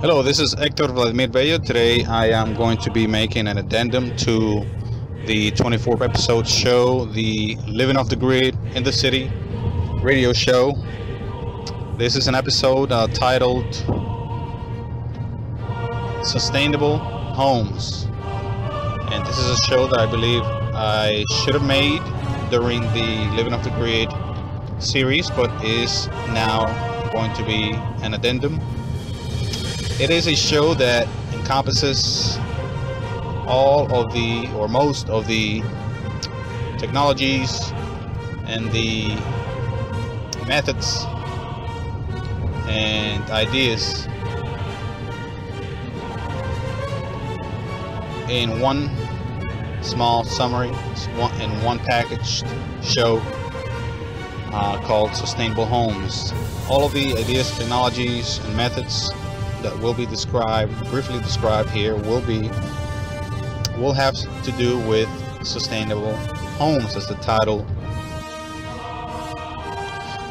Hello, this is Hector Vladimir Bello. Today I am going to be making an addendum to the 24 episode show, the Living Off the Grid in the City radio show. This is an episode uh, titled Sustainable Homes. And this is a show that I believe I should have made during the Living Off the Grid series, but is now going to be an addendum it is a show that encompasses all of the, or most of the technologies and the methods and ideas in one small summary, in one packaged show uh, called Sustainable Homes. All of the ideas, technologies, and methods that will be described, briefly described here, will be will have to do with sustainable homes as the title.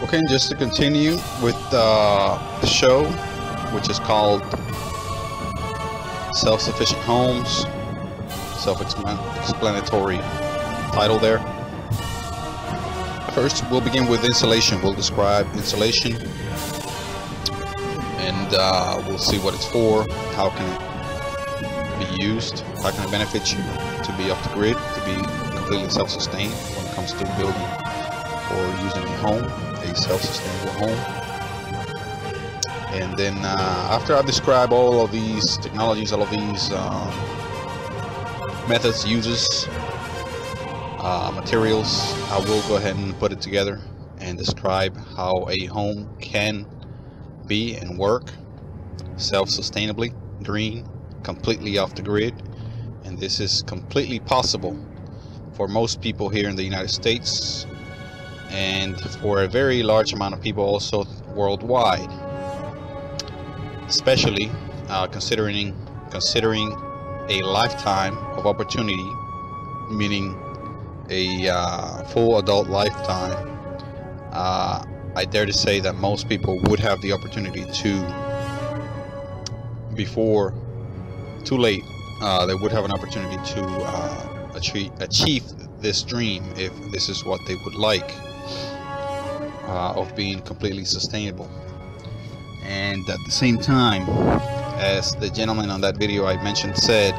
Okay, just to continue with uh, the show, which is called Self-Sufficient Homes, self-explanatory title there. First, we'll begin with insulation. We'll describe insulation and uh, we'll see what it's for, how can it be used, how can it benefit you to be off the grid, to be completely self-sustained when it comes to building or using a home, a self-sustainable home. And then uh, after I describe all of these technologies, all of these uh, methods, uses, uh, materials, I will go ahead and put it together and describe how a home can be and work self-sustainably, green, completely off the grid. And this is completely possible for most people here in the United States and for a very large amount of people also worldwide. Especially uh, considering considering a lifetime of opportunity, meaning a uh, full adult lifetime. Uh, I dare to say that most people would have the opportunity to, before too late, uh, they would have an opportunity to uh, achieve, achieve this dream if this is what they would like uh, of being completely sustainable. And at the same time, as the gentleman on that video I mentioned said,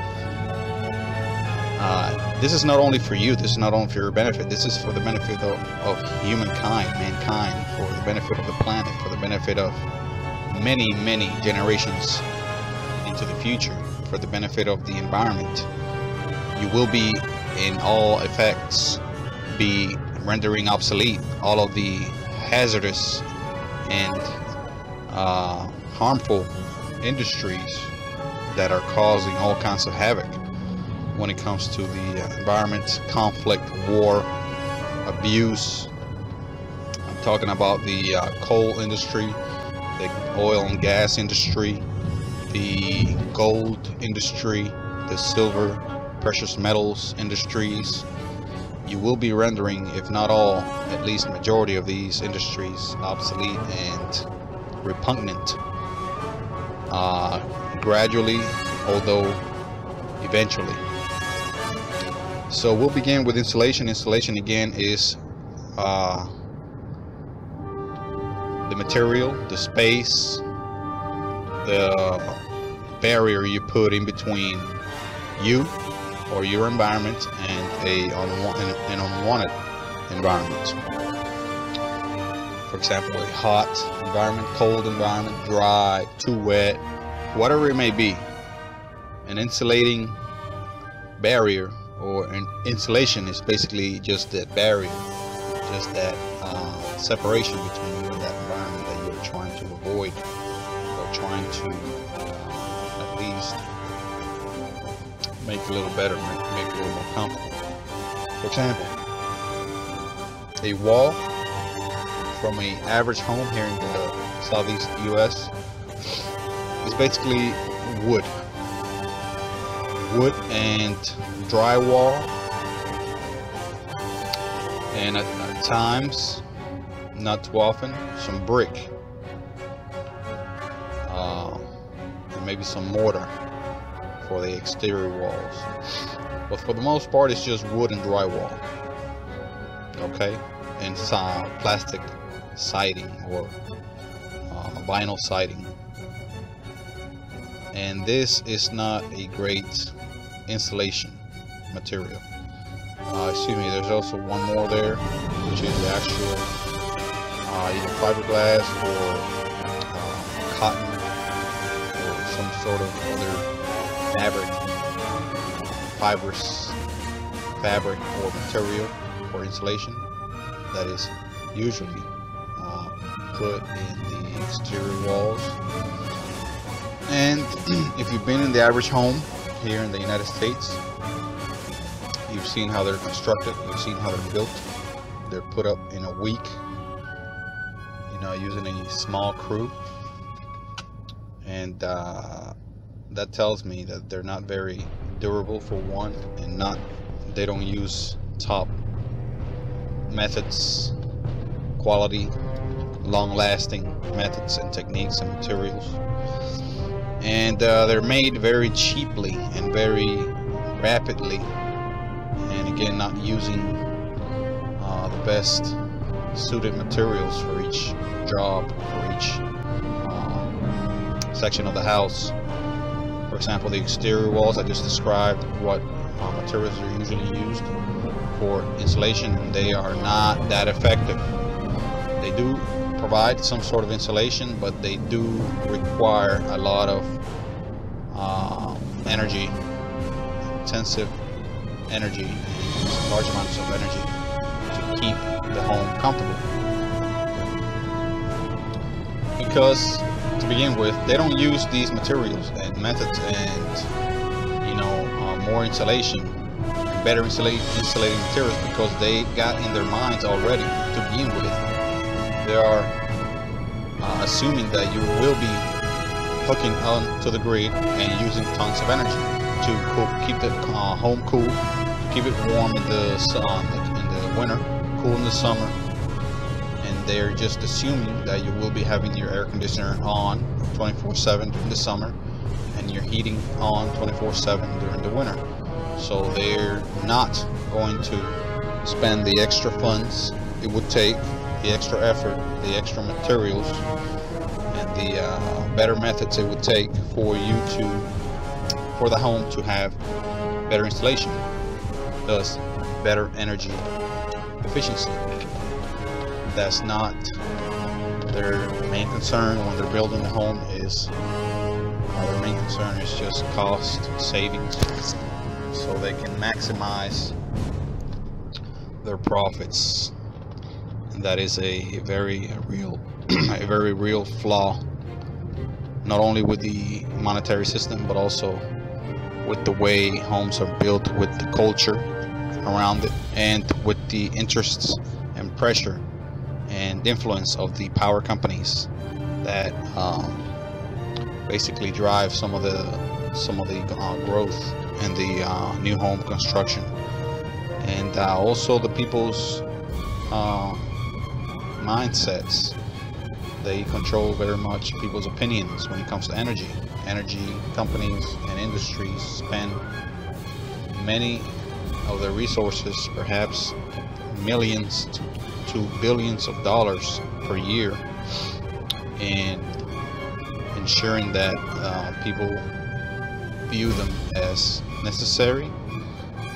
uh, this is not only for you, this is not only for your benefit, this is for the benefit of, of humankind, mankind, for the benefit of the planet, for the benefit of many, many generations into the future, for the benefit of the environment. You will be, in all effects, be rendering obsolete all of the hazardous and uh, harmful industries that are causing all kinds of havoc when it comes to the uh, environment, conflict, war, abuse. I'm talking about the uh, coal industry, the oil and gas industry, the gold industry, the silver, precious metals industries. You will be rendering, if not all, at least majority of these industries obsolete and repugnant. Uh, gradually, although eventually. So we'll begin with insulation. Insulation again is uh, the material, the space, the barrier you put in between you or your environment and a an unwanted environment. For example, a hot environment, cold environment, dry, too wet, whatever it may be. An insulating barrier or an insulation is basically just that barrier, just that uh, separation between you and that environment that you're trying to avoid trying to uh, at least make a little better, make, make it a little more comfortable. For example, a wall from an average home here in the southeast U.S. is basically wood wood and drywall and at, at, times not too often some brick maybe some mortar for the exterior walls. But for the most part, it's just wood and drywall. Okay, and some plastic siding or uh, vinyl siding. And this is not a great insulation material. Uh, excuse me, there's also one more there, which is the actual uh, either fiberglass or sort of other fabric, fibrous fabric or material for insulation that is usually uh, put in the exterior walls. And if you've been in the average home here in the United States, you've seen how they're constructed, you've seen how they're built. They're put up in a week, you know, using a small crew. And uh, that tells me that they're not very durable for one, and not, they don't use top methods, quality, long-lasting methods and techniques and materials. And uh, they're made very cheaply and very rapidly. And again, not using uh, the best suited materials for each job, for each uh, section of the house. For example, the exterior walls I just described, what uh, materials are usually used for insulation they are not that effective. They do provide some sort of insulation but they do require a lot of uh, energy intensive energy large amounts of energy to keep the home comfortable. Because begin with they don't use these materials and methods and you know uh, more insulation better insulating, insulating materials because they got in their minds already to begin with. They are uh, assuming that you will be hooking onto the grid and using tons of energy to cool, keep the uh, home cool, keep it warm in the sun, in the winter, cool in the summer. They're just assuming that you will be having your air conditioner on 24/7 during the summer and your heating on 24/7 during the winter. So they're not going to spend the extra funds it would take the extra effort the extra materials and the uh, better methods it would take for you to for the home to have better installation thus better energy efficiency that's not their main concern when they're building the home is uh, their main concern is just cost savings. So they can maximize their profits. And that is a very real a very real flaw not only with the monetary system but also with the way homes are built with the culture around it and with the interests and pressure and influence of the power companies that um, basically drive some of the some of the uh, growth in the uh, new home construction. And uh, also the people's uh, mindsets. They control very much people's opinions when it comes to energy. Energy companies and industries spend many of their resources perhaps millions to, to billions of dollars per year and ensuring that uh, people view them as necessary,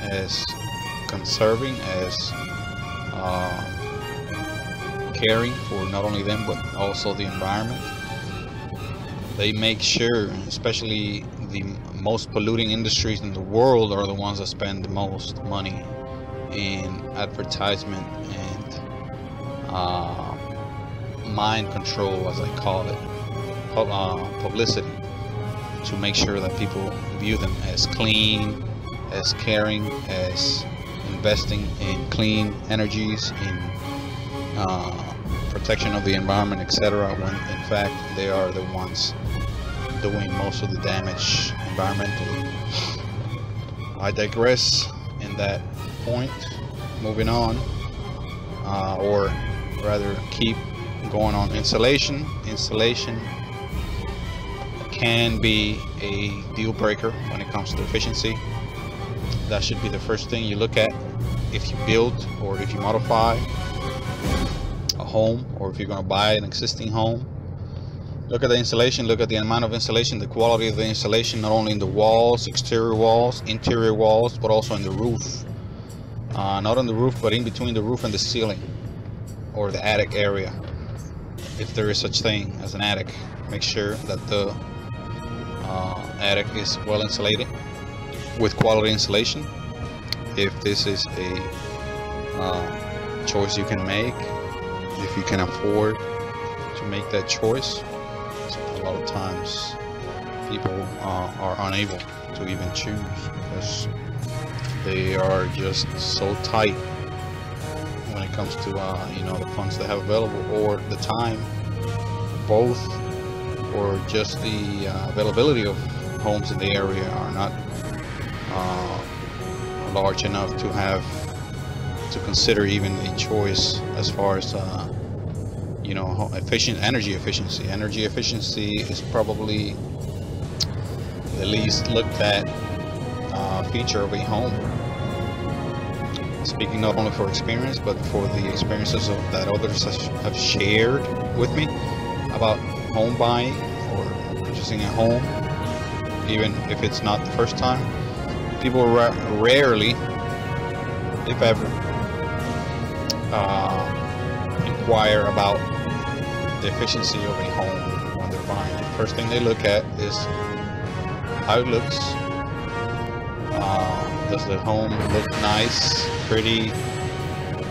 as conserving, as uh, caring for not only them but also the environment. They make sure, especially the most polluting industries in the world are the ones that spend the most money in advertisement uh, mind control, as I call it, uh, publicity to make sure that people view them as clean, as caring, as investing in clean energies, in uh, protection of the environment, etc. When in fact they are the ones doing most of the damage environmentally. I digress in that point. Moving on, uh, or rather, keep going on insulation. Insulation can be a deal breaker when it comes to efficiency. That should be the first thing you look at if you build or if you modify a home or if you're going to buy an existing home. Look at the insulation, look at the amount of insulation, the quality of the insulation, not only in the walls, exterior walls, interior walls, but also in the roof. Uh, not on the roof, but in between the roof and the ceiling or the attic area. If there is such thing as an attic, make sure that the uh, attic is well insulated with quality insulation. If this is a uh, choice you can make, if you can afford to make that choice, a lot of times people uh, are unable to even choose because they are just so tight comes to uh, you know the funds they have available or the time both or just the uh, availability of homes in the area are not uh, large enough to have to consider even a choice as far as uh, you know efficient energy efficiency. Energy efficiency is probably the least looked at uh, feature of a home speaking not only for experience but for the experiences of, that others have shared with me about home buying or purchasing a home even if it's not the first time people ra rarely if ever uh, inquire about the efficiency of a home when they're buying it. First thing they look at is how it looks. Does the home look nice, pretty,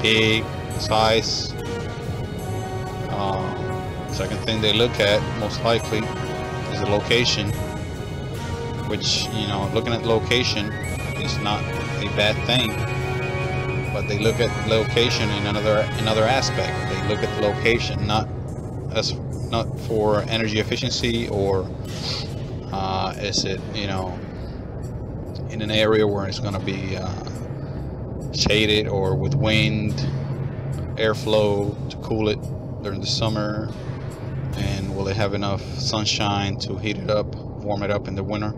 big, size? Uh, second thing they look at, most likely, is the location. Which, you know, looking at location is not a bad thing but they look at location in another another aspect. They look at the location not as not for energy efficiency or uh, is it you know in an area where it's going to be uh, shaded or with wind airflow to cool it during the summer and will it have enough sunshine to heat it up warm it up in the winter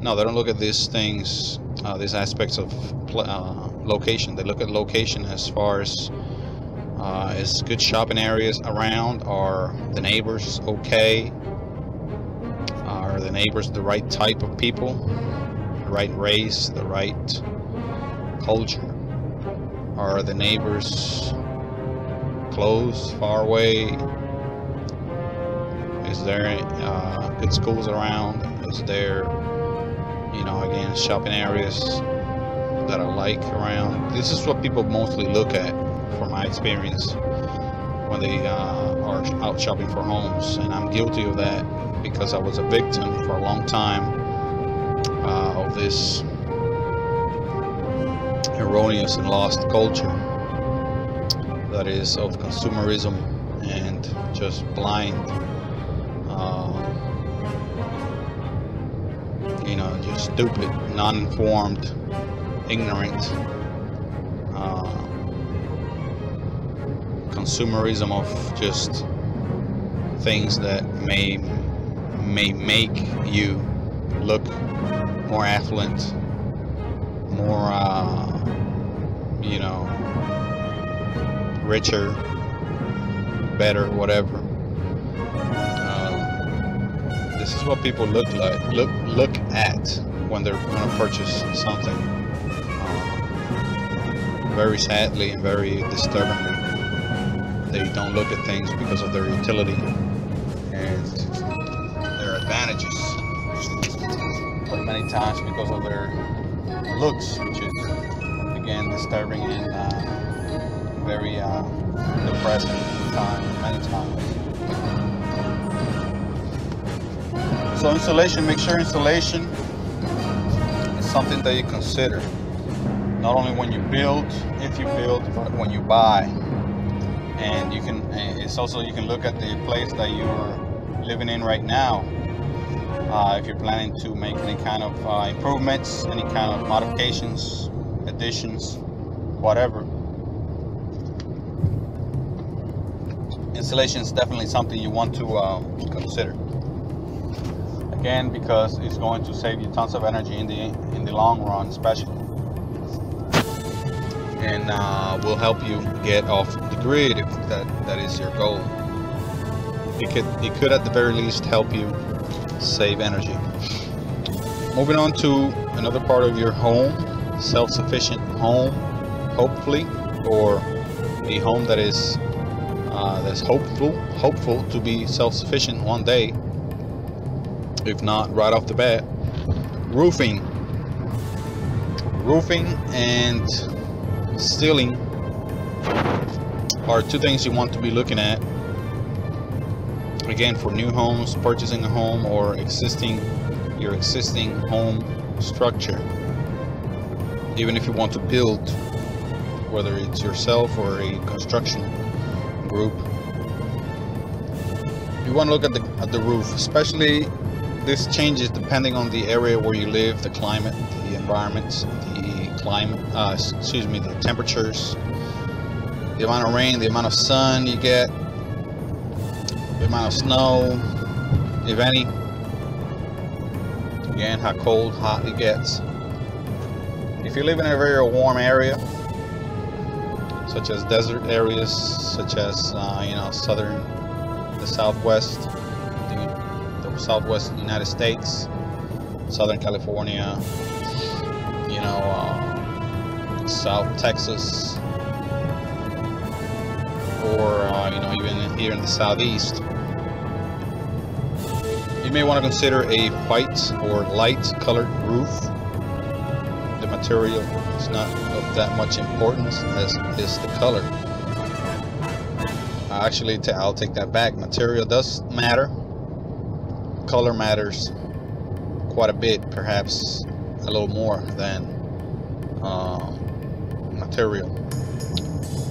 no they don't look at these things uh, these aspects of uh, location they look at location as far as uh, is good shopping areas around? Are the neighbors okay? Are the neighbors the right type of people? Right race? The right culture? Are the neighbors close, far away? Is there uh, good schools around? Is there, you know, again, shopping areas that I like around? This is what people mostly look at from my experience when they uh, are out shopping for homes and I'm guilty of that because I was a victim for a long time this erroneous and lost culture that is of consumerism and just blind uh, you know just stupid non-informed ignorant consumerism of just things that may may make you look more affluent, more uh, you know richer, better, whatever. Uh, this is what people look like, look look at when they're going to purchase something. Uh, very sadly and very disturbingly they don't look at things because of their utility because of their looks, which is again disturbing and uh, very uh, depressing time, many times. So installation, make sure installation is something that you consider. Not only when you build, if you build, but when you buy and you can it's also you can look at the place that you're living in right now uh, if you're planning to make any kind of uh, improvements any kind of modifications additions whatever. Installation is definitely something you want to uh, consider. Again, because it's going to save you tons of energy in the in the long run, especially, and uh, will help you get off the grid if that that is your goal. It could it could at the very least help you save energy. Moving on to another part of your home, self-sufficient home, hopefully, or a home that is uh, that's hopeful hopeful to be self-sufficient one day if not right off the bat roofing roofing and ceiling are two things you want to be looking at again for new homes purchasing a home or existing your existing home structure even if you want to build whether it's yourself or a construction group. You want to look at the at the roof, especially this changes depending on the area where you live, the climate, the environment, the climate, uh, excuse me, the temperatures, the amount of rain, the amount of sun you get, the amount of snow, if any. Again, how cold, hot it gets. If you live in a very warm area, such as desert areas, such as uh, you know southern, the southwest, the, the southwest United States, Southern California, you know, uh, South Texas, or uh, you know even here in the southeast. May want to consider a white or light colored roof. The material is not of that much importance as is the color. Actually, I'll take that back. Material does matter. Color matters quite a bit, perhaps a little more than uh, material.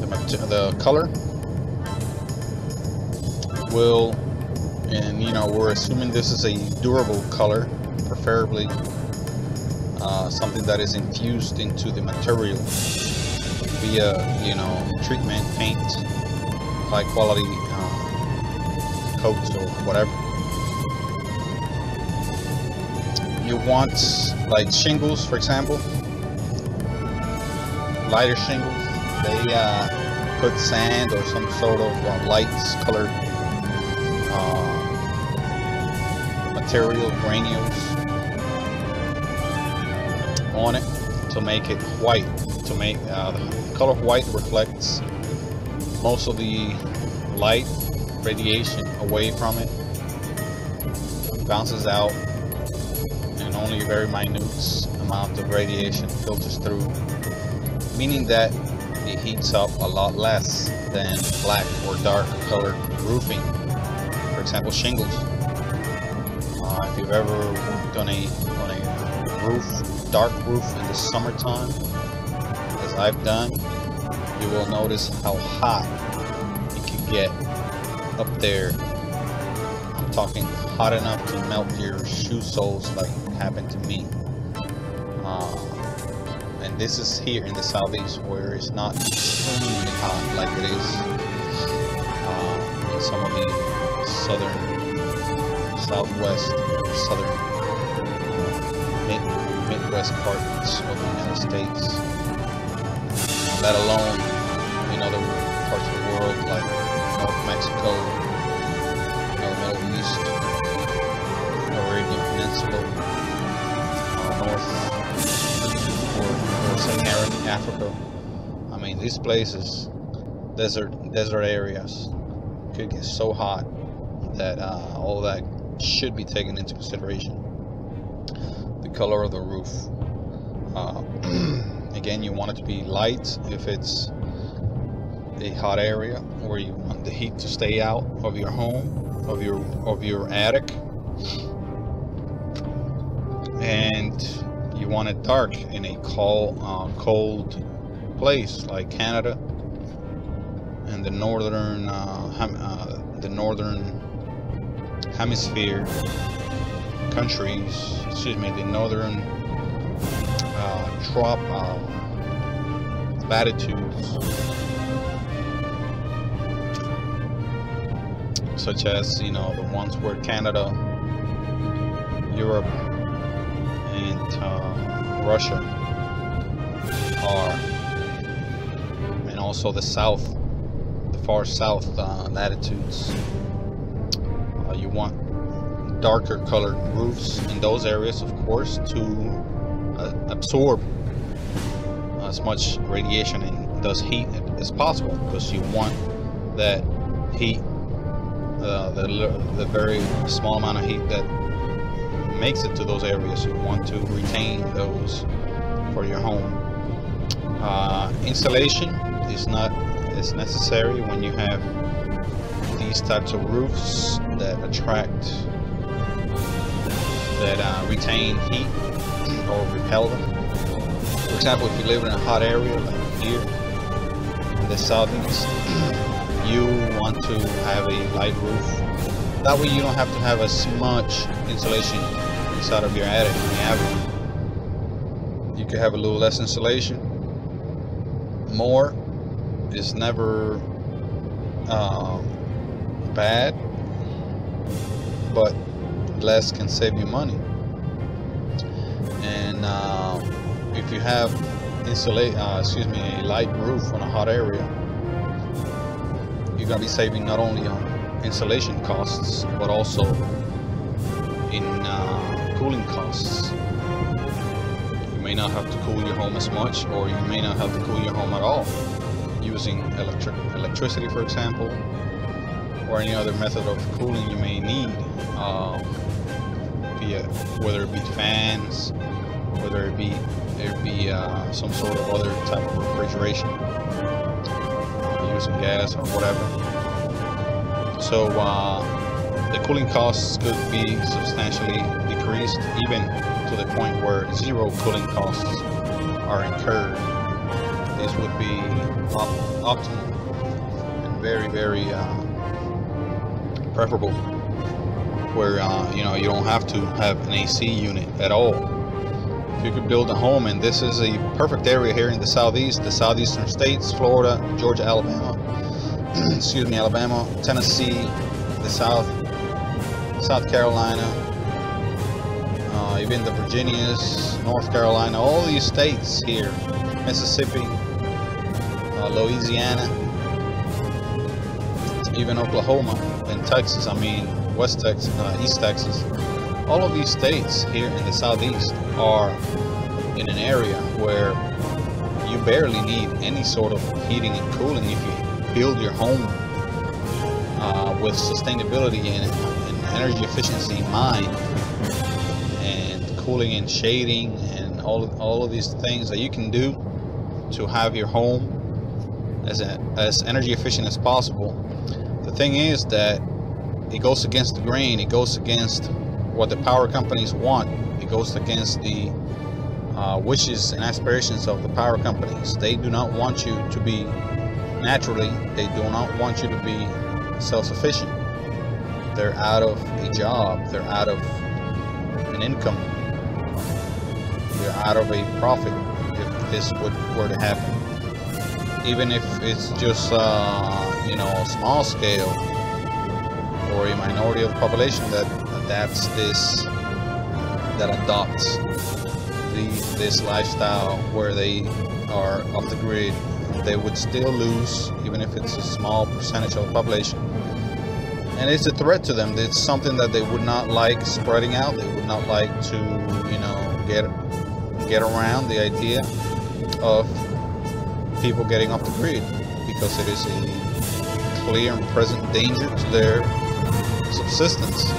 The, the color will, and you know, we're assuming this is a durable color, preferably uh, something that is infused into the material via you know treatment paint high quality uh, coats or whatever. You want like shingles for example. Lighter shingles. They uh, put sand or some sort of uh, lights colored uh, material granules on it to make it white to make uh, the color white reflects most of the light radiation away from it. Bounces out and only a very minute amount of radiation filters through meaning that it heats up a lot less than black or dark colored roofing. For example shingles you've ever worked on a on a roof dark roof in the summertime, as I've done, you will notice how hot it can get up there. I'm talking hot enough to melt your shoe soles like happened to me. Uh, and this is here in the southeast where it's not extremely hot like it is uh, in some of the southern, southwest, southern mid, midwest parts of the United States, let alone in other parts of the world like North Mexico, you know, Middle East, Arabian Peninsula, uh, North or, or Saharan Africa. I mean, these places, desert desert areas, could get so hot that uh, all that should be taken into consideration The color of the roof. Uh, again, you want it to be light if it's a hot area where you want the heat to stay out of your home, of your of your attic, and you want it dark in a cold, uh, cold place like Canada and the northern uh, uh, the northern hemisphere countries, excuse me, the northern uh, trop uh, latitudes, such as you know the ones where Canada Europe and uh, Russia are, and also the south, the far south uh, latitudes. Want darker colored roofs in those areas, of course, to uh, absorb as much radiation and thus heat as possible because you want that heat uh, the, the very small amount of heat that makes it to those areas. You want to retain those for your home. Uh, insulation is not as necessary when you have these types of roofs that attract that uh, retain heat or repel them for example, if you live in a hot area like here in the southeast, you want to have a light roof. That way you don't have to have as much insulation inside of your attic average. You could have a little less insulation. More is never um, bad, but less can save you money. And uh, if you have insulate, uh, excuse me, a light roof on a hot area, you're gonna be saving not only on insulation costs, but also in uh, cooling costs. You may not have to cool your home as much, or you may not have to cool your home at all, using electric electricity, for example, or any other method of cooling you may need, um, via whether it be fans, whether it be there'd be uh, some sort of other type of refrigeration using gas or whatever. So uh, the cooling costs could be substantially decreased, even to the point where zero cooling costs are incurred. This would be op optimal and very, very uh, preferable where uh, you know you don't have to have an AC unit at all. If you could build a home and this is a perfect area here in the southeast the southeastern states Florida Georgia Alabama excuse me Alabama Tennessee the south South Carolina uh, even the Virginias North Carolina all these states here Mississippi uh, Louisiana even Oklahoma Texas I mean West Texas uh, East Texas all of these states here in the southeast are in an area where you barely need any sort of heating and cooling if you build your home uh, with sustainability and, and, energy efficiency in mind and cooling and shading and all of, all of these things that you can do to have your home as, a, as energy efficient as possible. The thing is that it goes against the grain it goes against what the power companies want. It goes against the uh, wishes and aspirations of the power companies. They do not want you to be naturally, they do not want you to be self-sufficient. They're out of a job, they're out of an income, they're out of a profit if this would, were to happen. Even if it's just, uh, you know, small scale or a minority of the population that adapts this, that adopts the, this lifestyle where they are off the grid, they would still lose, even if it's a small percentage of the population. And it's a threat to them. It's something that they would not like spreading out. They would not like to, you know, get get around the idea of people getting off the grid because it is a clear and present danger to their subsistence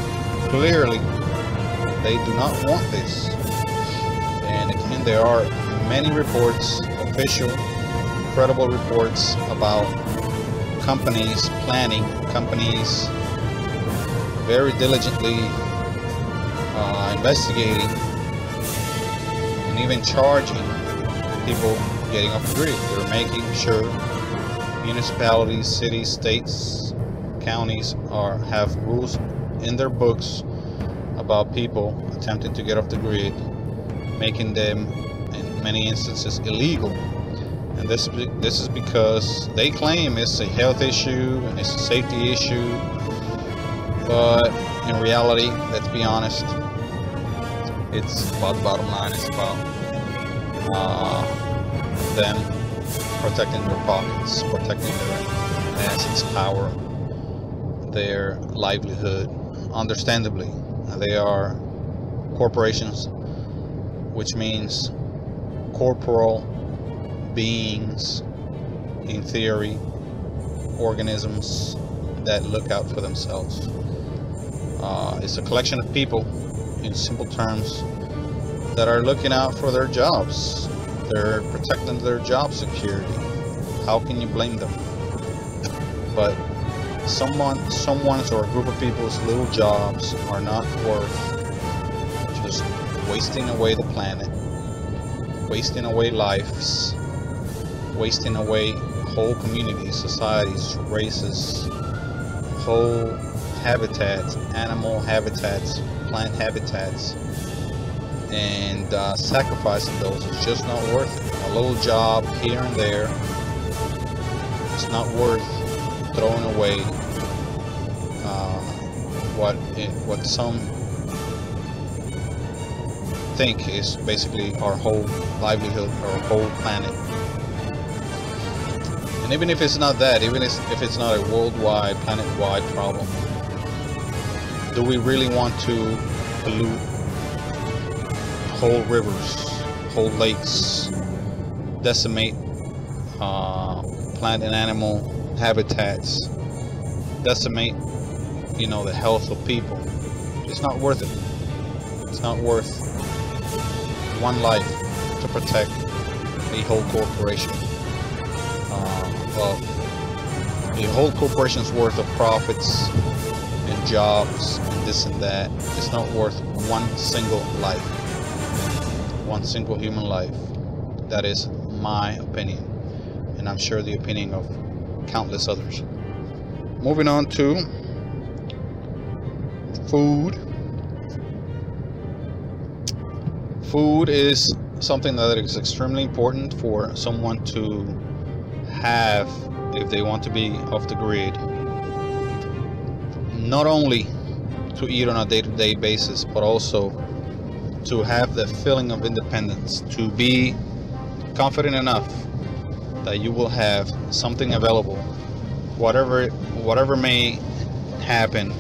clearly they do not want this. And again, there are many reports, official, credible reports about companies planning, companies very diligently uh, investigating and even charging people getting off the grid. They're making sure municipalities, cities, states, counties are have rules in their books about people attempting to get off the grid, making them, in many instances, illegal. And this this is because they claim it's a health issue and it's a safety issue, but in reality, let's be honest, It's about the bottom line. It's about uh, them protecting their pockets, protecting their assets, power, their livelihood. Understandably, they are corporations, which means corporal beings, in theory, organisms that look out for themselves. Uh, it's a collection of people, in simple terms, that are looking out for their jobs. They're protecting their job security. How can you blame them? But someone, someone's or a group of people's little jobs are not worth just wasting away the planet, wasting away lives, wasting away whole communities, societies, races, whole habitats, animal habitats, plant habitats, and uh, sacrificing those is just not worth it. A little job here and there, it's not worth throwing away uh, what it, what some think is basically our whole livelihood, our whole planet. And even if it's not that, even if it's not a worldwide, planet-wide problem, do we really want to pollute whole rivers, whole lakes, decimate uh, plant and animal habitats, decimate, you know, the health of people? It's not worth it. It's not worth one life to protect a whole corporation. Uh, well, a whole corporation's worth of profits and jobs and this and that. It's not worth one single life. One single human life. That is my opinion. And I'm sure the opinion of countless others. Moving on to food. Food is something that is extremely important for someone to have if they want to be off the grid not only to eat on a day-to-day basis but also to have the feeling of independence to be confident enough that you will have something available. Whatever whatever may happen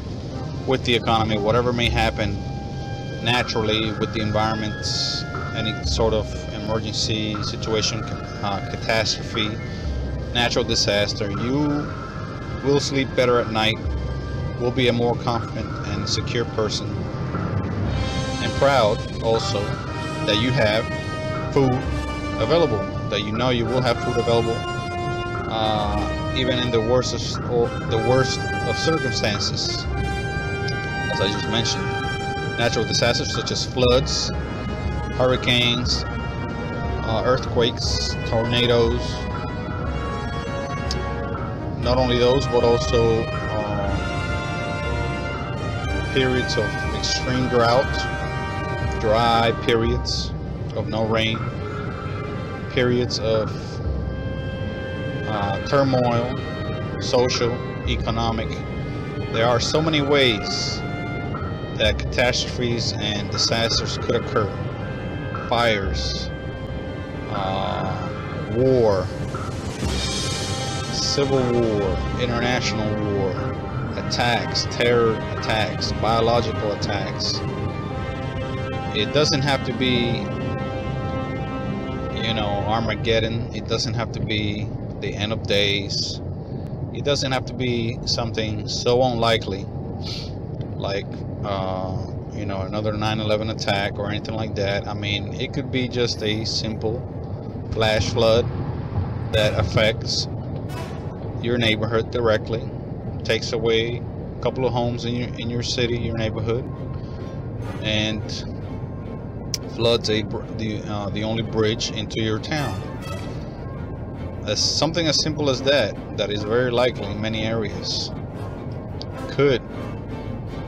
with the economy whatever may happen naturally with the environment any sort of emergency situation uh, catastrophe natural disaster you will sleep better at night will be a more confident and secure person. And proud also that you have food available that you know you will have food available uh, even in the worst of, or the worst of circumstances. As I just mentioned natural disasters such as floods hurricanes uh, earthquakes tornadoes. Not only those but also periods of extreme drought, dry periods of no rain, periods of uh, turmoil, social, economic. There are so many ways that catastrophes and disasters could occur. Fires, uh, war, civil war, international war, attacks, terror attacks, biological attacks. It doesn't have to be, you know, Armageddon. It doesn't have to be the end of days. It doesn't have to be something so unlikely like, uh, you know, another 9-11 attack or anything like that. I mean, it could be just a simple flash flood that affects your neighborhood directly takes away a couple of homes in your in your city, your neighborhood, and floods a the uh, the only bridge into your town. As something as simple as that, that is very likely in many areas, could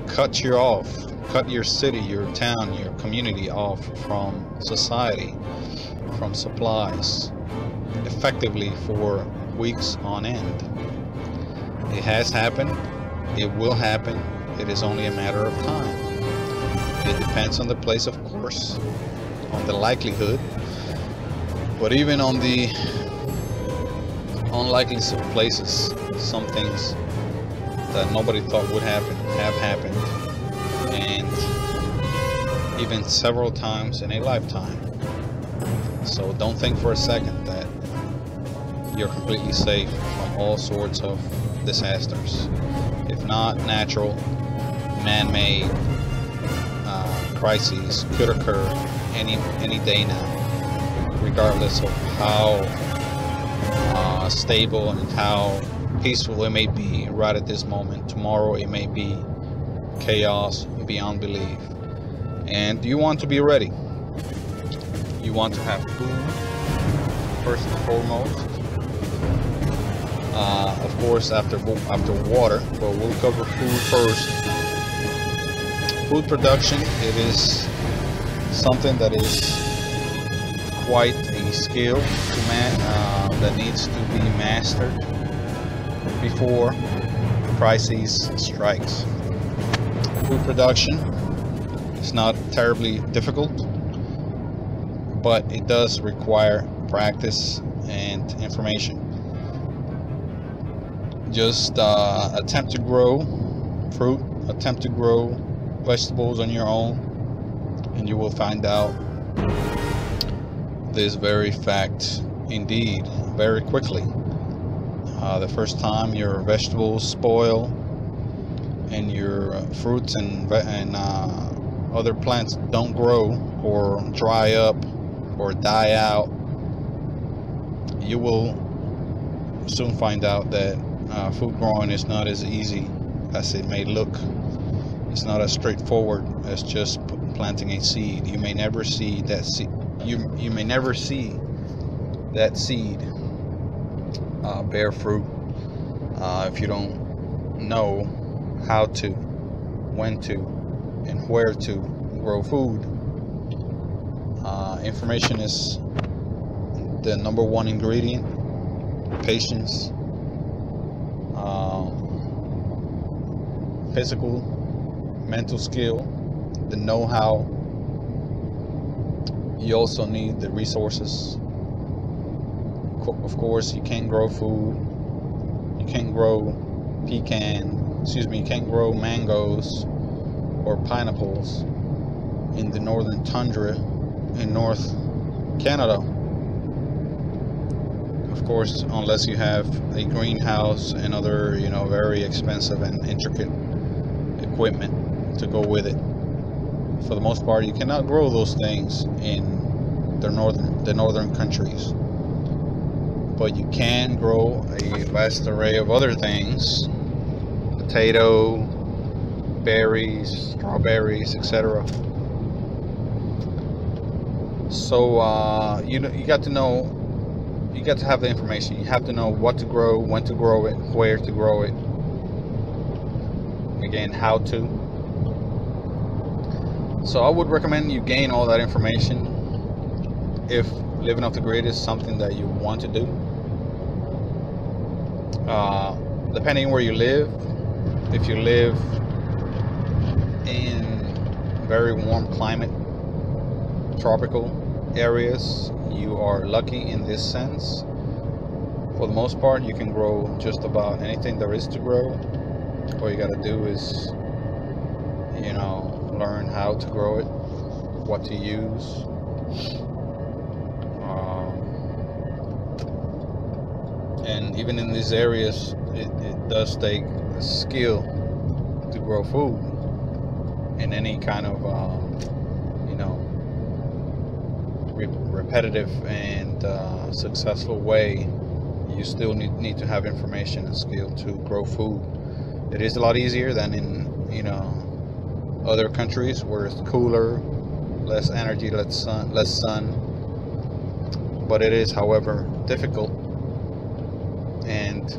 cut you off, cut your city, your town, your community off from society, from supplies, effectively for weeks on end. It has happened. It will happen. It is only a matter of time. It depends on the place, of course, on the likelihood. But even on the unlikely places, some things that nobody thought would happen have happened. And even several times in a lifetime. So don't think for a second that you're completely safe from all sorts of disasters. If not natural, man-made crises could occur any any day now, regardless of how uh, stable and how peaceful it may be right at this moment. Tomorrow it may be chaos beyond belief. And you want to be ready. You want to have food first and foremost. Uh, of course, after after water, but we'll cover food first. Food production, it is something that is quite a skill to man uh, that needs to be mastered before crises strikes. Food production is not terribly difficult, but it does require practice and information. Just uh, attempt to grow fruit, attempt to grow vegetables on your own, and you will find out this very fact indeed very quickly. Uh, the first time your vegetables spoil and your uh, fruits and, and uh, other plants don't grow or dry up or die out, you will soon find out that uh, food growing is not as easy as it may look. It's not as straightforward as just planting a seed. You may never see that seed. You you may never see that seed uh, bear fruit uh, if you don't know how to, when to, and where to grow food. Uh, information is the number one ingredient. Patience, um, physical, mental skill, the know-how. You also need the resources of course, you can't grow food. You can't grow pecan, excuse me, you can't grow mangoes or pineapples in the northern tundra in North Canada. Of course, unless you have a greenhouse and other, you know, very expensive and intricate equipment to go with it. For the most part, you cannot grow those things in the northern the northern countries. But you can grow a vast array of other things potato berries strawberries etc so uh, you know you got to know you got to have the information. You have to know what to grow when to grow it where to grow it. Again how to so I would recommend you gain all that information if living off the grid is something that you want to do. Uh, depending where you live if you live in very warm climate tropical areas you are lucky in this sense. For the most part you can grow just about anything there is to grow. All you got to do is you know learn how to grow it what to use. And even in these areas it, it does take skill to grow food in any kind of um, you know re repetitive and uh, successful way. You still need, need to have information and skill to grow food. It is a lot easier than in you know other countries where it's cooler less energy less sun less sun but it is however difficult and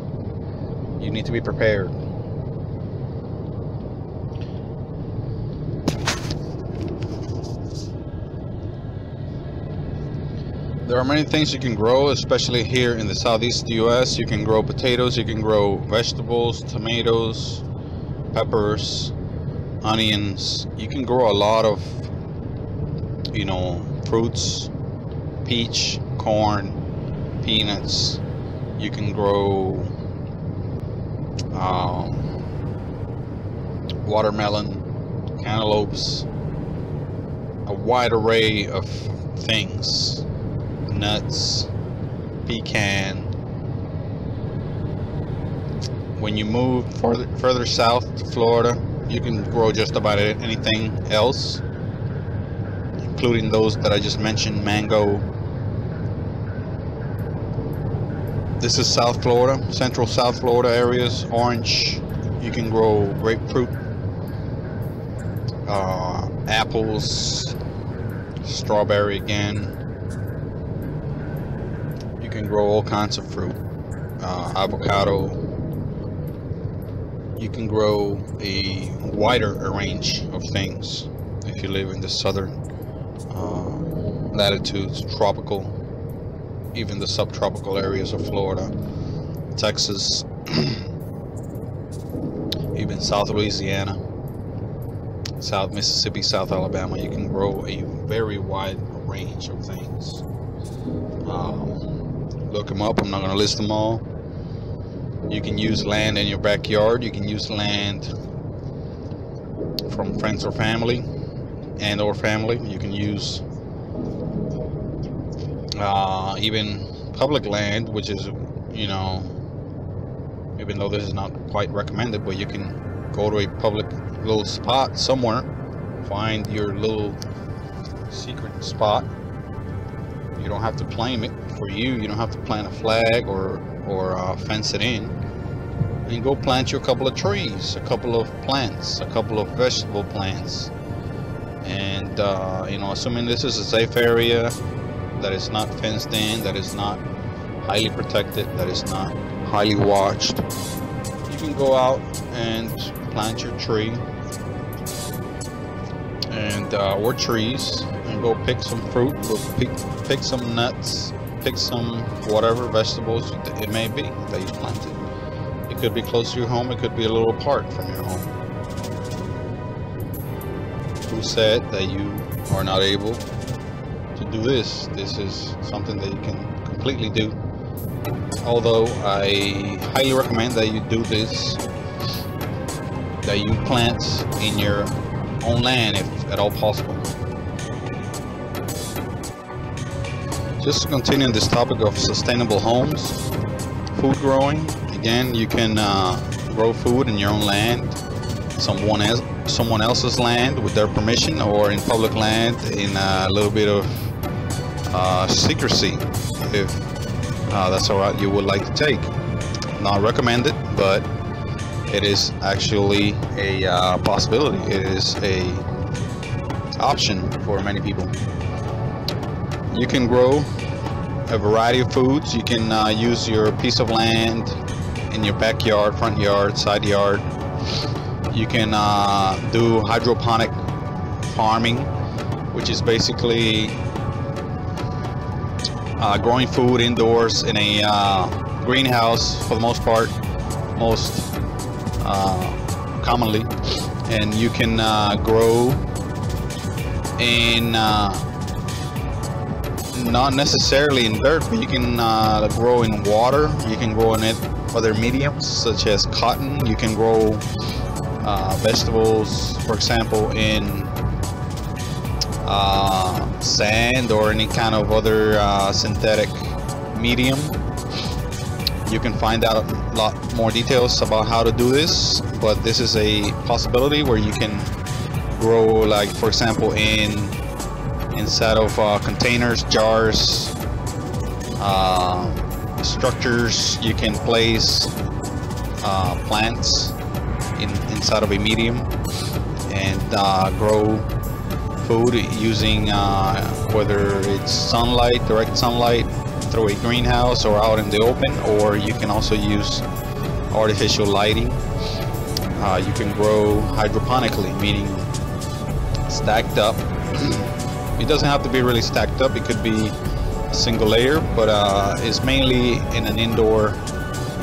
you need to be prepared. There are many things you can grow, especially here in the southeast US. You can grow potatoes, you can grow vegetables, tomatoes, peppers, onions. You can grow a lot of, you know, fruits, peach, corn, peanuts. You can grow um, watermelon, cantaloupes, a wide array of things, nuts, pecan. When you move further further south to Florida, you can grow just about anything else, including those that I just mentioned, mango. This is South Florida, Central South Florida areas, orange. You can grow grapefruit, uh, apples, strawberry again. You can grow all kinds of fruit, uh, avocado. You can grow a wider range of things if you live in the southern uh, latitudes, tropical, even the subtropical areas of Florida, Texas, even South Louisiana. South Mississippi, South Alabama, you can grow a very wide range of things. Um, look them up. I'm not going to list them all. You can use land in your backyard. You can use land from friends or family and or family. You can use uh, even public land, which is, you know, even though this is not quite recommended, but you can go to a public little spot somewhere find your little secret spot you don't have to claim it for you you don't have to plant a flag or or uh, fence it in and go plant you a couple of trees a couple of plants a couple of vegetable plants. And uh, you know assuming this is a safe area that is not fenced in that is not highly protected that is not highly watched you can go out and plant your tree and uh, or trees and go pick some fruit go pick, pick some nuts pick some whatever vegetables it may be that you planted it could be close to your home it could be a little apart from your home. Who said that you are not able to do this? This is something that you can completely do. Although I highly recommend that you do this that you plant in your own land if at all possible. Just to continue this topic of sustainable homes, food growing, again you can uh, grow food in your own land, someone else, someone else's land with their permission or in public land in a little bit of uh, secrecy if uh, that's a you would like to take. Not recommended, but it is actually a uh, possibility. It is a option for many people. You can grow a variety of foods. You can uh, use your piece of land in your backyard, front yard, side yard. You can uh, do hydroponic farming, which is basically uh, growing food indoors in a uh, greenhouse for the most part, most uh, commonly and you can uh, grow in uh, not necessarily in dirt but you can uh, grow in water you can grow in it other mediums such as cotton. You can grow uh, vegetables for example in uh, sand or any kind of other synthetic medium. You can find out a lot more details about how to do this, but this is a possibility where you can grow like for example in inside of uh, containers, jars, uh, structures you can place uh, plants in, inside of a medium and uh, grow food using uh, whether it's sunlight, direct sunlight through a greenhouse or out in the open or you can also use artificial lighting. Uh, you can grow hydroponically meaning stacked up. It doesn't have to be really stacked up. It could be single layer but uh, it's mainly in an indoor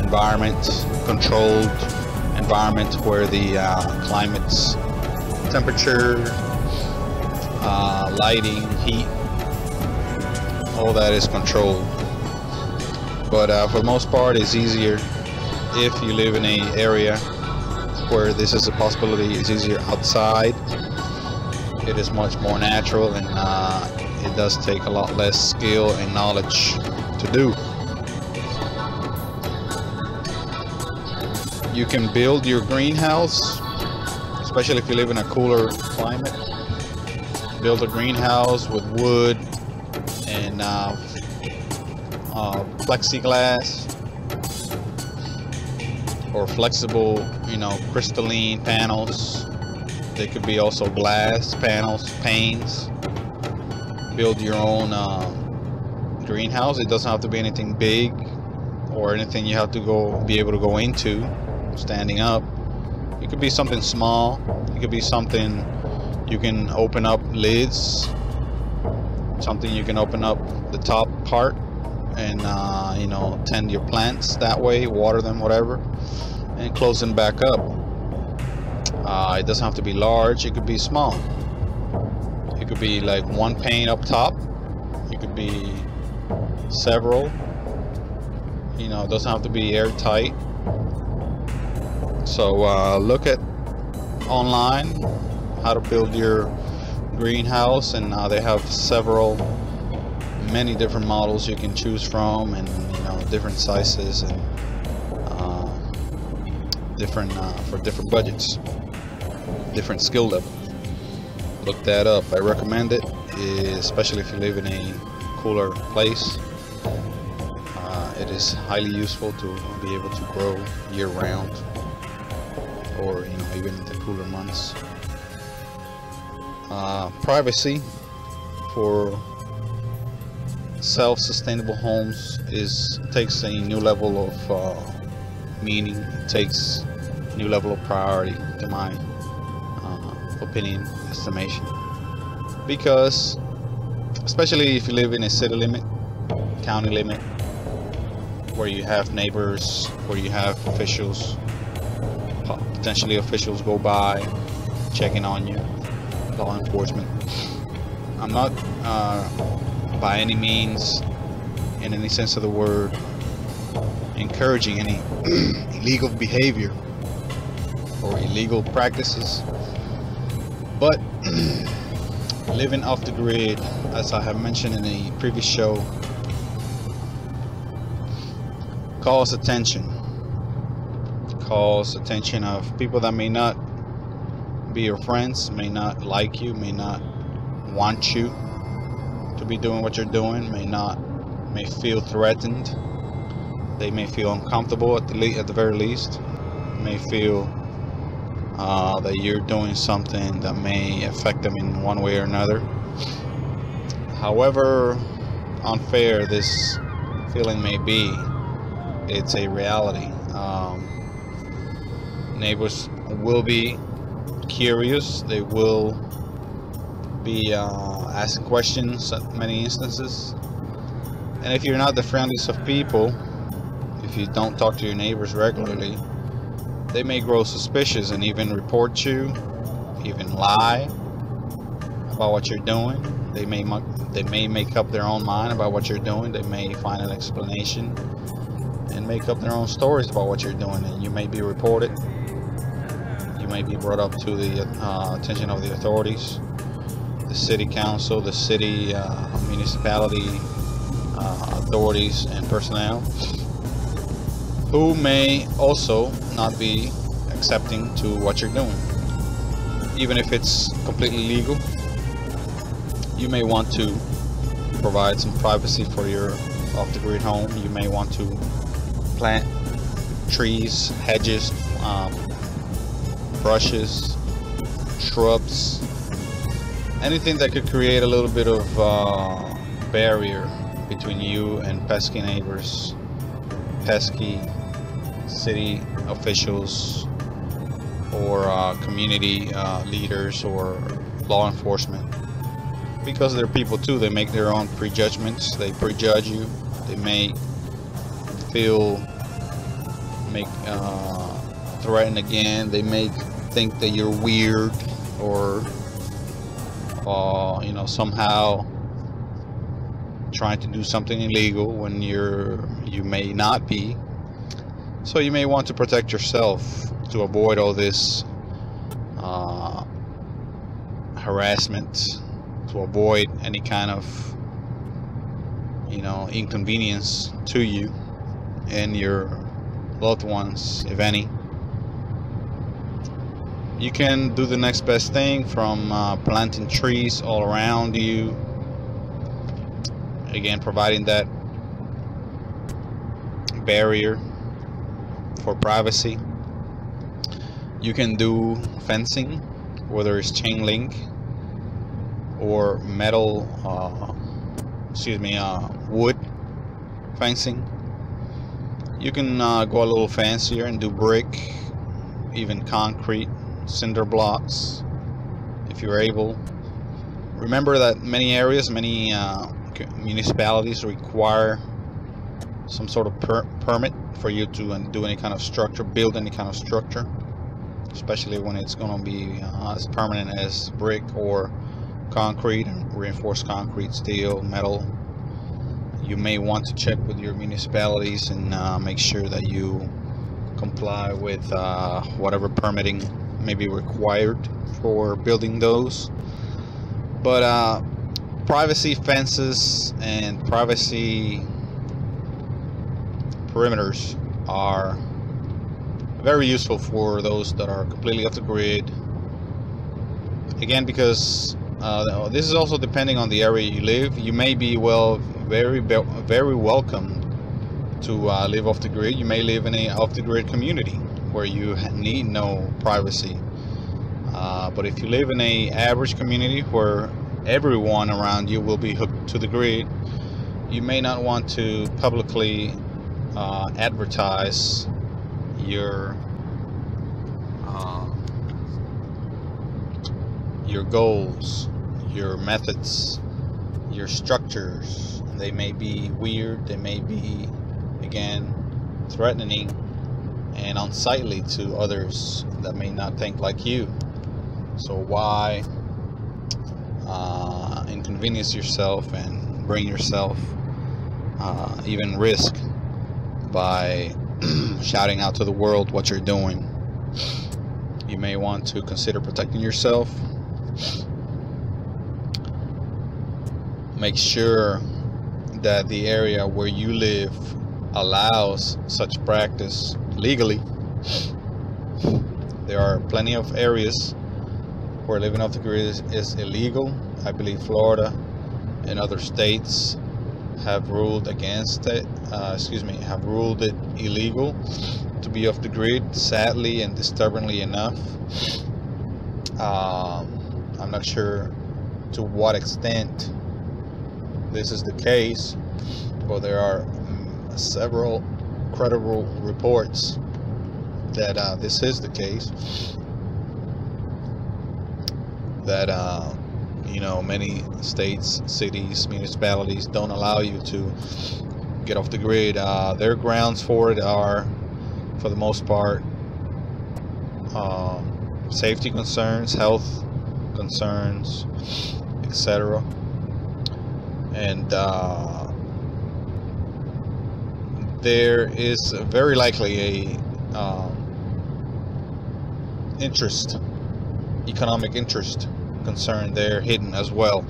environment controlled environment where the uh, climates temperature, uh, lighting, heat, all that is controlled. But uh, for the most part, it's easier if you live in a area where this is a possibility. It's easier outside. It is much more natural and uh, it does take a lot less skill and knowledge to do. You can build your greenhouse, especially if you live in a cooler climate. Build a greenhouse with wood and uh, uh, plexiglass or flexible, you know, crystalline panels. They could be also glass panels, panes. Build your own uh, greenhouse. It doesn't have to be anything big or anything you have to go be able to go into standing up. It could be something small. It could be something you can open up lids. Something you can open up the top part and uh, you know tend your plants that way, water them, whatever, and close them back up. Uh, it doesn't have to be large. It could be small. It could be like one pane up top. It could be several. You know, it doesn't have to be airtight so uh, look at online how to build your greenhouse and uh, they have several many different models you can choose from and you know different sizes and uh, different uh, for different budgets different skill level look that up I recommend it especially if you live in a cooler place uh, it is highly useful to be able to grow year-round or you know even in the cooler months. Uh, privacy for self-sustainable homes is takes a new level of uh, meaning. It takes a new level of priority, to my opinion, estimation, because especially if you live in a city limit, county limit, where you have neighbors, where you have officials potentially officials go by checking on you, law enforcement. I'm not uh, by any means, in any sense of the word, encouraging any illegal behavior or illegal practices, living off the grid, as I have mentioned in a previous show, calls attention calls attention of people that may not be your friends, may not like you, may not want you to be doing what you're doing, may not, may feel threatened. They may feel uncomfortable at the at the very least. May feel uh, that you're doing something that may affect them in one way or another. However unfair this feeling may be, it's a reality. Um, neighbors will be curious they will be uh, asking questions at many instances and if you're not the friendliest of people if you don't talk to your neighbors regularly they may grow suspicious and even report you even lie about what you're doing. They may they may make up their own mind about what you're doing. They may find an explanation and make up their own stories about what you're doing. And you may be reported. You may be brought up to the uh, attention of the authorities, the city council, the city uh, municipality uh, authorities and personnel, who may also not be accepting to what you're doing. Even if it's completely legal, you may want to provide some privacy for your off-the-grid home. You may want to plant trees, hedges, um, brushes, shrubs, anything that could create a little bit of uh, barrier between you and pesky neighbors, pesky city officials, or uh, community uh, leaders or law enforcement. Because they're people too, they make their own prejudgments, they prejudge you, they may feel, make, uh, again, they make think that you're weird or uh, you know somehow trying to do something illegal when you're you may not be so you may want to protect yourself to avoid all this uh, harassment to avoid any kind of you know inconvenience to you and your loved ones if any. You can do the next best thing from uh, planting trees all around you. Again providing that barrier for privacy. You can do fencing whether it's chain link or metal uh, excuse me uh, wood fencing. You can uh, go a little fancier and do brick even concrete cinder blocks if you're able. Remember that many areas many uh, municipalities require some sort of per permit for you to uh, do any kind of structure build any kind of structure? Especially when it's going to be uh, as permanent as brick or concrete and reinforced concrete steel metal. You may want to check with your municipalities and uh, make sure that you comply with uh, whatever permitting may be required for building those. But uh, privacy fences and privacy perimeters are very useful for those that are completely off the grid. Again because uh, this is also depending on the area you live. You may be well very very welcome to uh, live off the grid. You may live in a off the grid community where you need no privacy. Uh, but if you live in a average community where everyone around you will be hooked to the grid, you may not want to publicly uh, advertise your uh, your goals, your methods, your structures. They may be weird. They may be, again, threatening and unsightly to others that may not think like you. So why uh, inconvenience yourself and bring yourself uh, even risk by shouting out to the world what you're doing. You may want to consider protecting yourself. Make sure that the area where you live allows such practice legally. There are plenty of areas where living off the grid is, is illegal. I believe Florida and other states have ruled against it. Uh, excuse me, have ruled it illegal to be off the grid. Sadly and disturbingly enough, um, I'm not sure to what extent this is the case, but there are um, several credible reports that uh, this is the case that uh, you know many states, cities, municipalities don't allow you to get off the grid. Uh, their grounds for it are, for the most part, um, safety concerns, health concerns, etc. And uh, there is very likely a um, interest economic interest concern there hidden as well.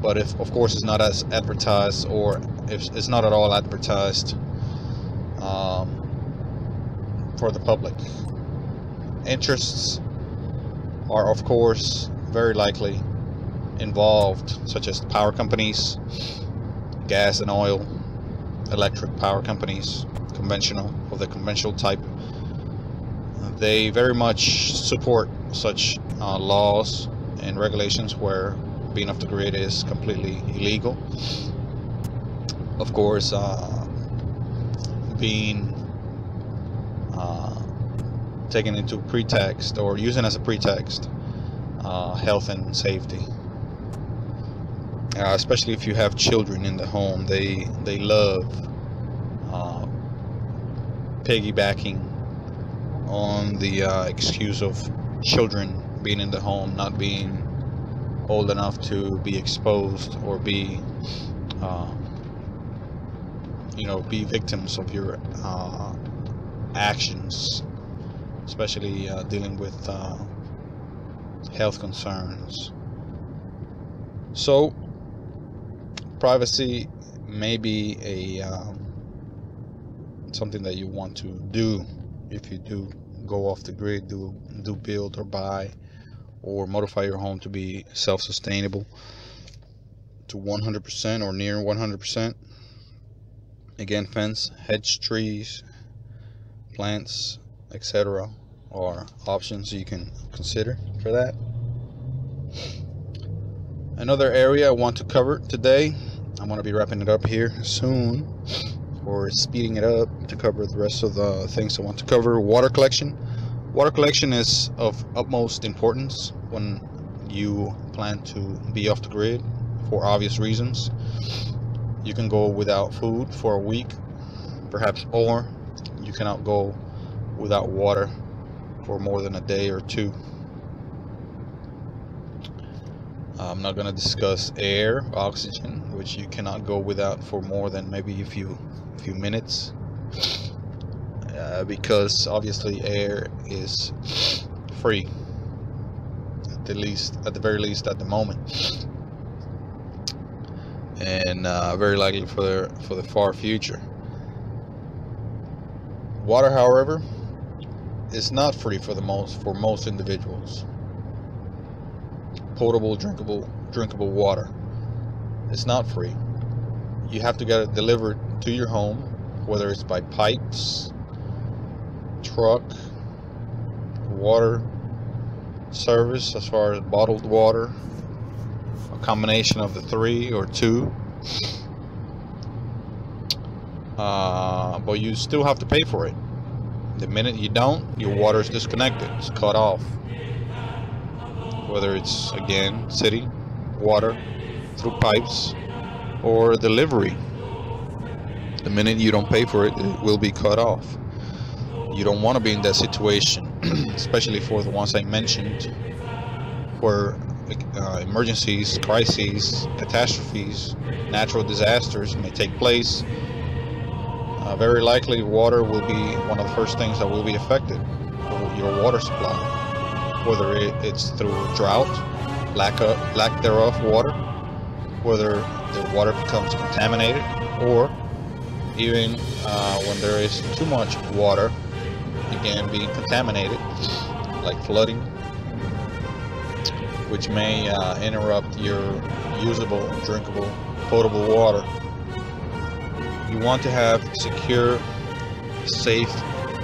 But if of course it's not as advertised or if it's not at all advertised um, for the public. Interests are of course very likely involved such as power companies gas and oil electric power companies conventional of the conventional type. They very much support such uh, laws and regulations where being off the grid is completely illegal. Of course, uh, being uh, taken into pretext or using as a pretext uh, health and safety. Uh, especially if you have children in the home, they they love uh, piggybacking on the excuse of children being in the home, not being old enough to be exposed or be, uh, you know, be victims of your uh, actions, especially uh, dealing with uh, health concerns. So, privacy may be a um, something that you want to do if you do go off the grid, do do build or buy or modify your home to be self-sustainable to 100% or near 100%. Again, fence, hedge trees, plants, etc. are options you can consider for that. Another area I want to cover today, I'm going to be wrapping it up here soon or speeding it up to cover the rest of the things I want to cover. Water collection. Water collection is of utmost importance when you plan to be off the grid for obvious reasons. You can go without food for a week, perhaps, or you cannot go without water for more than a day or two. I'm not going to discuss air, oxygen, which you cannot go without for more than maybe a few few minutes uh, because obviously air is free at the least at the very least at the moment. And uh, very likely for the for the far future. Water however is not free for the most for most individuals. Potable drinkable drinkable water it's not free. You have to get it delivered to your home, whether it's by pipes, truck, water service as far as bottled water, a combination of the three or two. Uh, but you still have to pay for it. The minute you don't, your water is disconnected, it's cut off. Whether it's again city water through pipes or delivery the minute you don't pay for it, it will be cut off. You don't want to be in that situation, especially for the ones I mentioned, where uh, emergencies, crises, catastrophes, natural disasters may take place. Uh, very likely, water will be one of the first things that will be affected. Your water supply, whether it's through drought, lack of lack thereof water, whether the water becomes contaminated, or even uh, when there is too much water, again being contaminated, like flooding, which may uh, interrupt your usable, drinkable, potable water. You want to have secure, safe,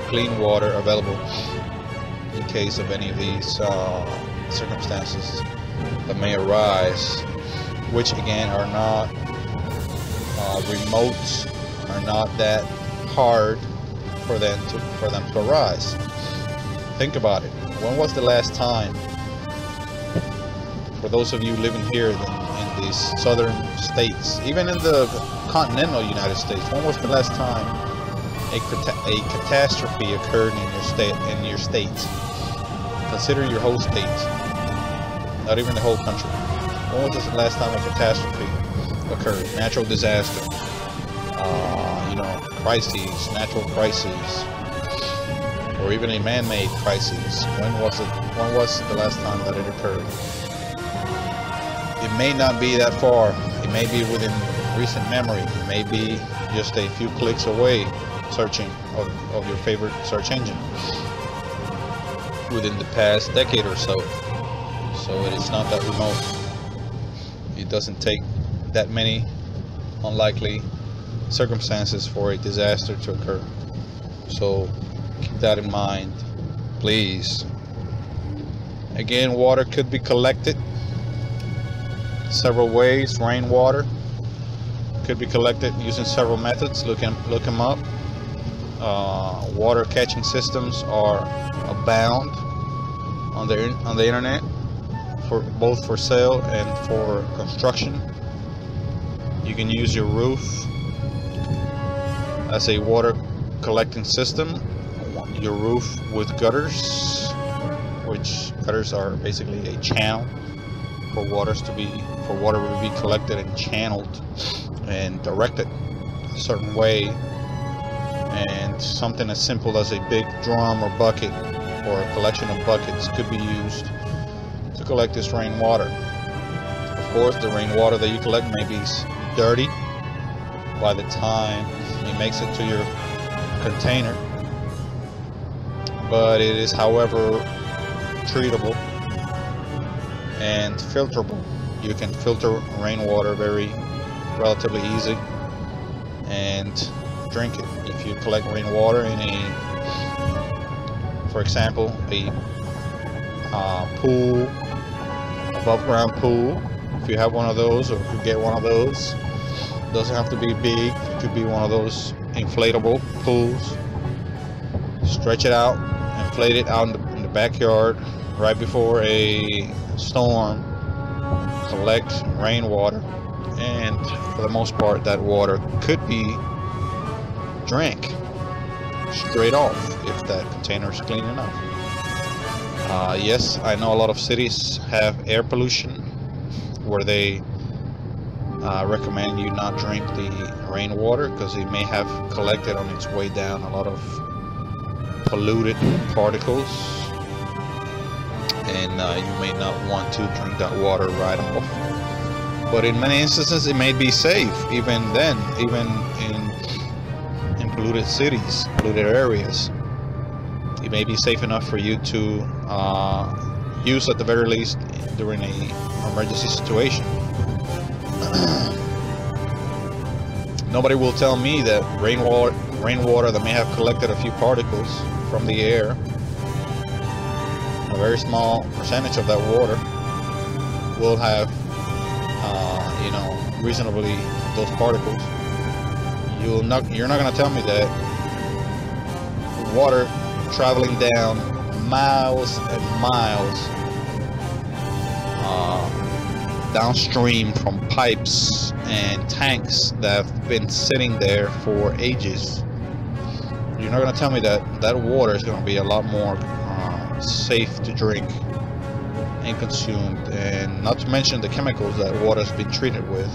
clean water available in case of any of these uh, circumstances that may arise, which again are not uh, remote are not that hard for them to for them to arise. Think about it. When was the last time, for those of you living here in, in these southern states, even in the continental United States, when was the last time a, a catastrophe occurred in your state? In your state, consider your whole state, not even the whole country. When was the last time a catastrophe occurred? Natural disaster uh, you know, crises, natural crises, or even a man-made crisis. When was it? When was the last time that it occurred? It may not be that far. It may be within recent memory. It may be just a few clicks away, searching of, of your favorite search engine within the past decade or so. So it is not that remote. It doesn't take that many unlikely circumstances for a disaster to occur. So keep that in mind, please. Again, water could be collected several ways. Rainwater could be collected using several methods. Look them, look them up. Uh, water catching systems are abound on the on the internet for both for sale and for construction. You can use your roof as a water collecting system your roof with gutters which gutters are basically a channel for waters to be for water to be collected and channeled and directed a certain way and something as simple as a big drum or bucket or a collection of buckets could be used to collect this rainwater. Of course, the rainwater that you collect may be dirty by the time makes it to your container, but it is, however, treatable and filterable. You can filter rainwater very relatively easy and drink it. If you collect rainwater in a, for example, a uh, pool, above ground pool, if you have one of those or if you get one of those, doesn't have to be big, it could be one of those inflatable pools. Stretch it out, inflate it out in the, in the backyard right before a storm, collect rainwater, and for the most part that water could be drank straight off if that container is clean enough. Uh, yes, I know a lot of cities have air pollution where they uh, recommend you not drink the rainwater because it may have collected on its way down a lot of polluted particles. And uh, you may not want to drink that water right off. But in many instances it may be safe even then even in in polluted cities polluted areas. It may be safe enough for you to uh, use at the very least during a emergency situation nobody will tell me that rainwater rainwater that may have collected a few particles from the air a very small percentage of that water will have uh, you know reasonably those particles. You'll not you're not going to tell me that water traveling down miles and miles downstream from pipes and tanks that have been sitting there for ages. You're not going to tell me that that water is going to be a lot more uh, safe to drink and consumed. And not to mention the chemicals that water has been treated with.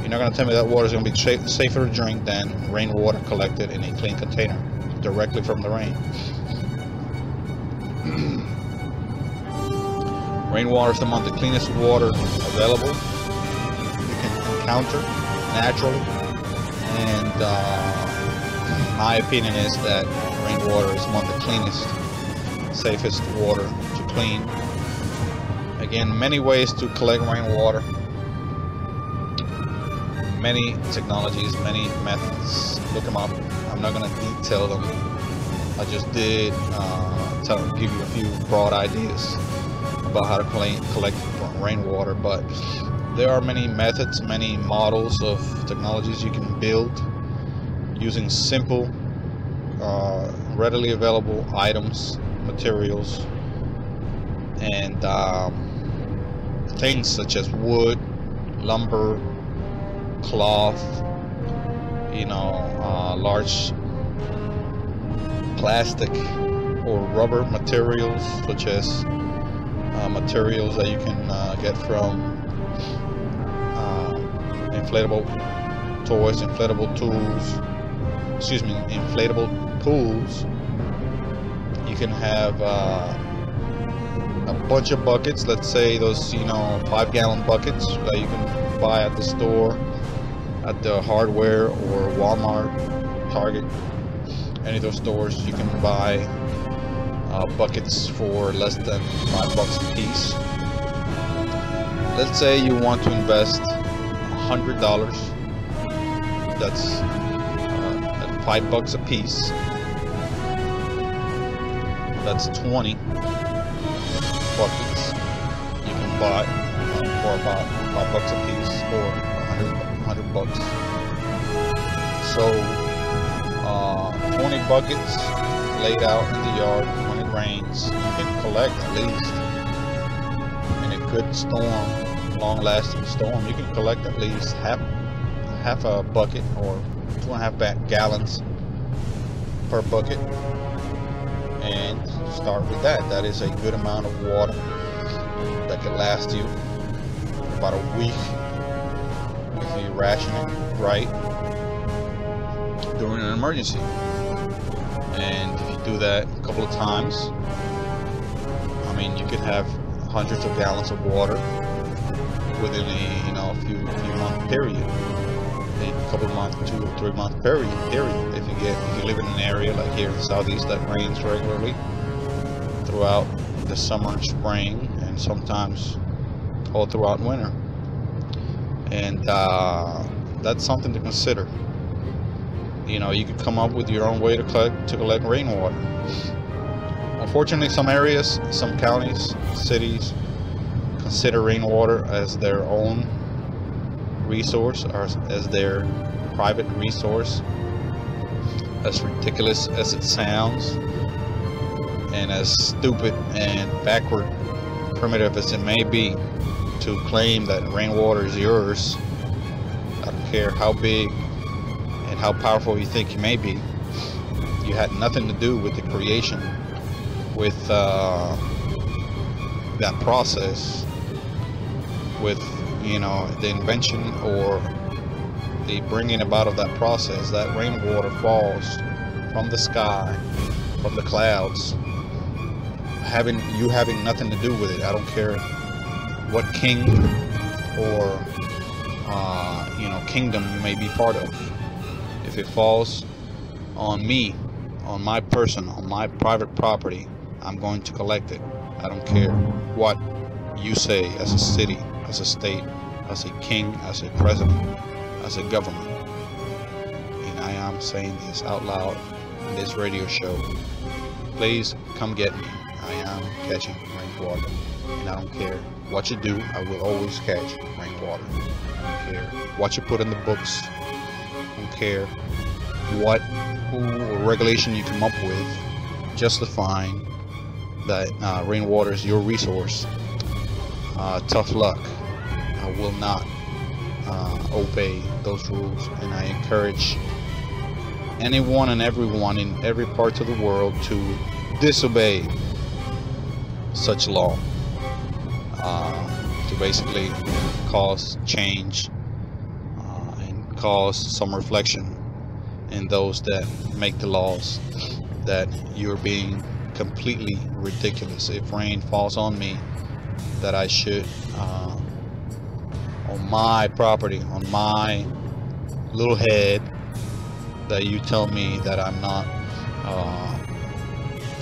You're not going to tell me that water is going to be safer to drink than rainwater collected in a clean container directly from the rain rainwater is among the cleanest water available. You can encounter naturally. And uh, my opinion is that rainwater is among the cleanest safest water to clean. Again many ways to collect rainwater. Many technologies many methods. Look them up. I'm not going to detail them I just did uh, tell, give you a few broad ideas about how to collect rainwater but there are many methods many models of technologies you can build using simple uh, readily available items materials and um, things such as wood lumber cloth you know uh, large plastic or rubber materials such as uh, materials that you can uh, get from uh, inflatable toys inflatable tools excuse me inflatable pools. You can have uh, a bunch of buckets. Let's say those you know five gallon buckets that you can buy at the store at the hardware or Walmart Target any of those stores you can buy uh, buckets for less than five bucks a piece. Let's say you want to invest a hundred dollars. That's uh, five bucks a piece. That's 20 buckets you can buy uh, for about five bucks a piece or 100, 100 bucks. So uh, 20 buckets laid out in the yard rains. You can collect at least in a good storm, long-lasting storm. You can collect at least half half a bucket or two and a half gallons per bucket. and start with that. That is a good amount of water that could last you about a week if you ration it right during an emergency. And do that a couple of times, I mean, you could have hundreds of gallons of water within a you know a few few month period, a couple of month, two or three month period. Period. If you get if you live in an area like here in the southeast that rains regularly throughout the summer and spring, and sometimes all throughout winter, and uh, that's something to consider. You know, you could come up with your own way to collect to collect rainwater. Unfortunately, some areas, some counties, cities consider rainwater as their own resource or as their private resource. As ridiculous as it sounds, and as stupid and backward, primitive as it may be, to claim that rainwater is yours, I don't care how big how powerful you think you may be, you had nothing to do with the creation, with uh, that process with you know the invention or the bringing about of that process. That rainwater falls from the sky from the clouds having you having nothing to do with it. I don't care what king or uh, you know kingdom you may be part of if it falls on me on my person on my private property i'm going to collect it i don't care what you say as a city as a state, as a king, as a president, as a government. And I am saying this out loud in this radio show. Please come get me. I am catching rainwater. And I don't care what you do, I will always catch rainwater. I don't care what you put in the books. Don't care what regulation you come up with justifying that uh, rainwater is your resource. Uh, tough luck. I will not uh, obey those rules and I encourage anyone and everyone in every part of the world to disobey such law uh, to basically cause change cause some reflection in those that make the laws that you're being completely ridiculous if rain falls on me that I should uh, on my property, on my little head, that you tell me that I'm not uh,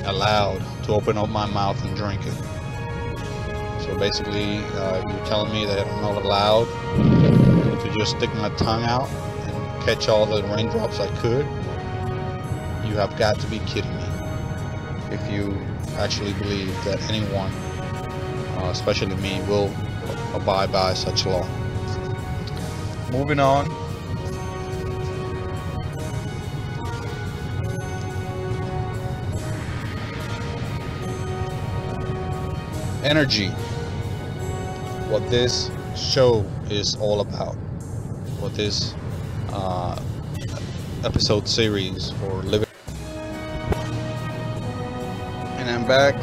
allowed to open up my mouth and drink it. So basically, uh, you're telling me that I'm not allowed to just stick my tongue out and catch all the raindrops I could. You have got to be kidding me if you actually believe that anyone, uh, especially me, will abide by such law. Moving on. Energy. What this show is all about. What this uh, episode series for living. And I'm back.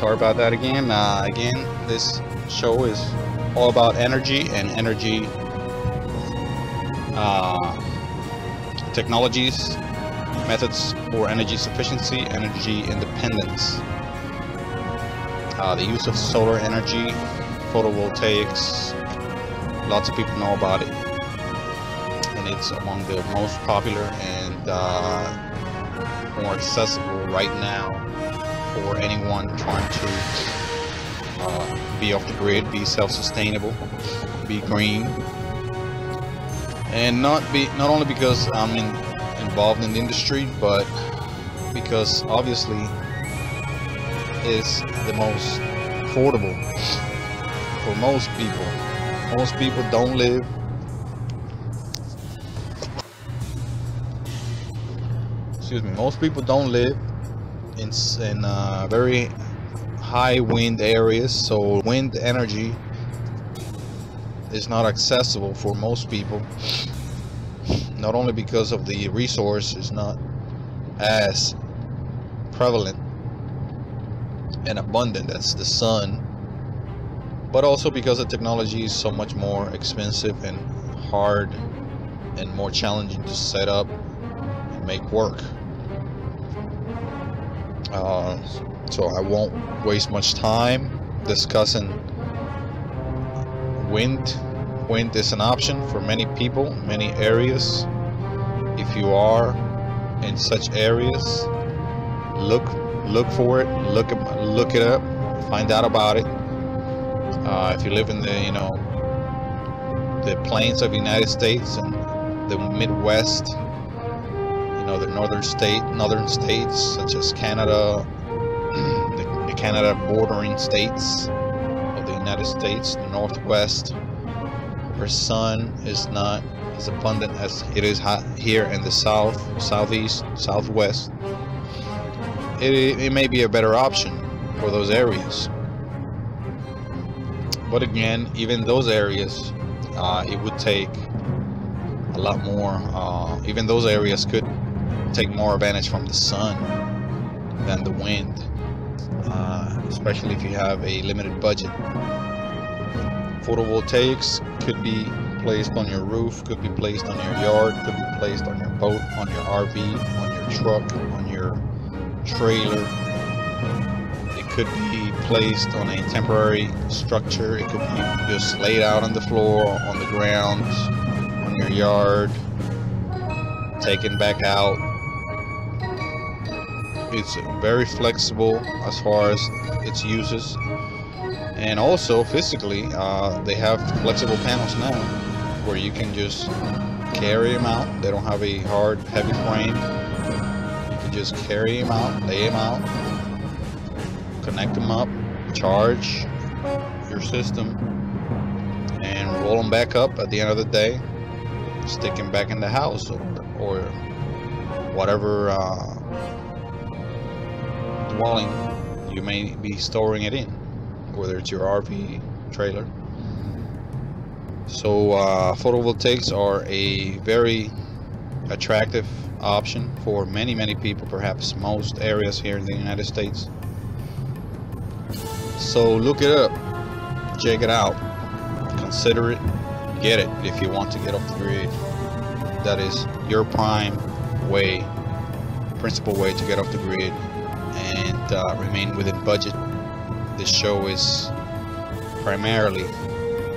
Sorry about that again. Uh, again, this show is all about energy and energy uh, technologies, methods for energy sufficiency, energy independence. Uh, the use of solar energy, photovoltaics, lots of people know about it. It's among the most popular and uh, more accessible right now for anyone trying to uh, be off the grid, be self-sustainable, be green, and not be not only because I'm in, involved in the industry, but because obviously it's the most affordable for most people. Most people don't live excuse me most people don't live in, in uh, very high wind areas so wind energy is not accessible for most people. Not only because of the resource is not as prevalent and abundant as the sun, but also because the technology is so much more expensive and hard and more challenging to set up make work. Uh, so I won't waste much time discussing wind. Wind is an option for many people, many areas. If you are in such areas, look look for it, look look it up, find out about it. Uh, if you live in the you know the plains of the United States and the Midwest, know the northern state, northern states such as Canada, the, the Canada bordering states of the United States, the Northwest, where sun is not as abundant as it is here in the south, southeast, southwest. It, it may be a better option for those areas. But again, even those areas, uh, it would take a lot more. Uh, even those areas could take more advantage from the sun than the wind, uh, especially if you have a limited budget. Photovoltaics could be placed on your roof, could be placed on your yard, could be placed on your boat, on your RV, on your truck, on your trailer. It could be placed on a temporary structure. It could be just laid out on the floor, on the ground, on your yard, taken back out. It's very flexible as far as its uses. And also physically uh, they have flexible panels now where you can just carry them out. They don't have a hard heavy frame. You can just carry them out lay them out connect them up charge your system and roll them back up at the end of the day stick them back in the house or, or whatever uh, dwelling you may be storing it in whether it's your RV trailer. So uh, photovoltaics are a very attractive option for many many people perhaps most areas here in the United States. So look it up check it out consider it get it if you want to get off the grid. That is your prime way principal way to get off the grid uh, remain within budget this show is primarily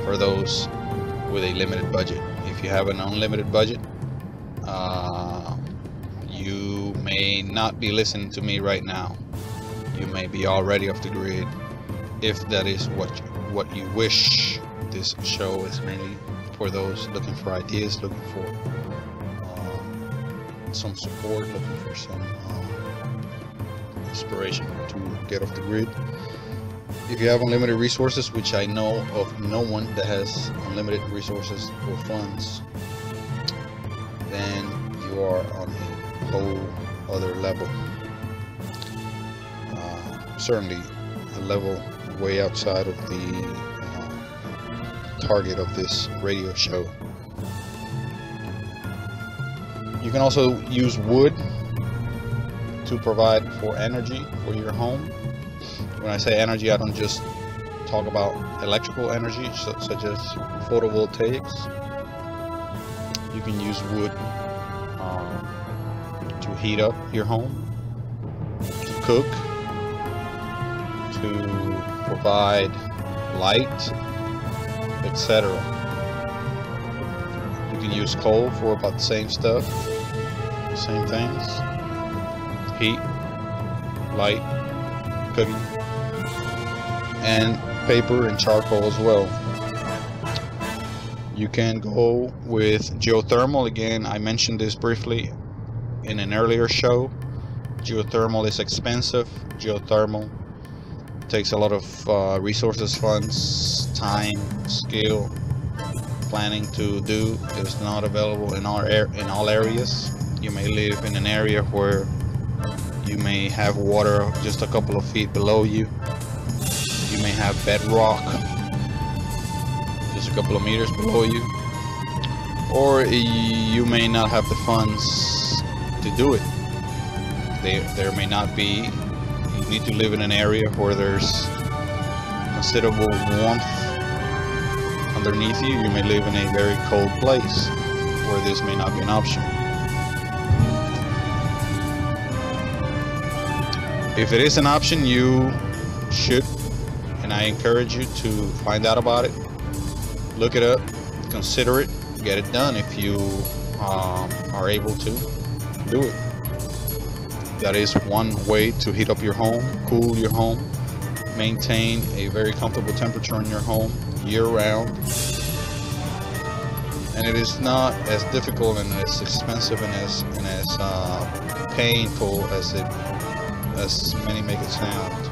for those with a limited budget. If you have an unlimited budget, uh, you may not be listening to me right now. You may be already off the grid. If that is what you, what you wish, this show is mainly for those looking for ideas, looking for uh, some support, looking for some uh, inspiration to get off the grid if you have unlimited resources, which I know of no one that has unlimited resources or funds, then you are on a whole other level. Uh, certainly a level way outside of the uh, target of this radio show. You can also use wood to provide for energy for your home when I say energy, I don't just talk about electrical energy, such as photovoltaics. You can use wood um, to heat up your home, to cook, to provide light, etc. You can use coal for about the same stuff, same things. Heat, light, cooking and paper and charcoal as well. You can go with geothermal again. I mentioned this briefly in an earlier show. Geothermal is expensive. Geothermal takes a lot of uh, resources, funds, time, skill, planning to do. It's not available in in all areas. You may live in an area where you may have water just a couple of feet below you you may have bedrock just a couple of meters below you. Or you may not have the funds to do it. There, there may not be you need to live in an area where there's considerable warmth underneath you, you may live in a very cold place where this may not be an option. If it is an option, you should, and I encourage you to find out about it, look it up, consider it, get it done if you um, are able to do it. That is one way to heat up your home, cool your home, maintain a very comfortable temperature in your home year round. And it is not as difficult and as expensive and as and as uh, painful as it as many make it sound,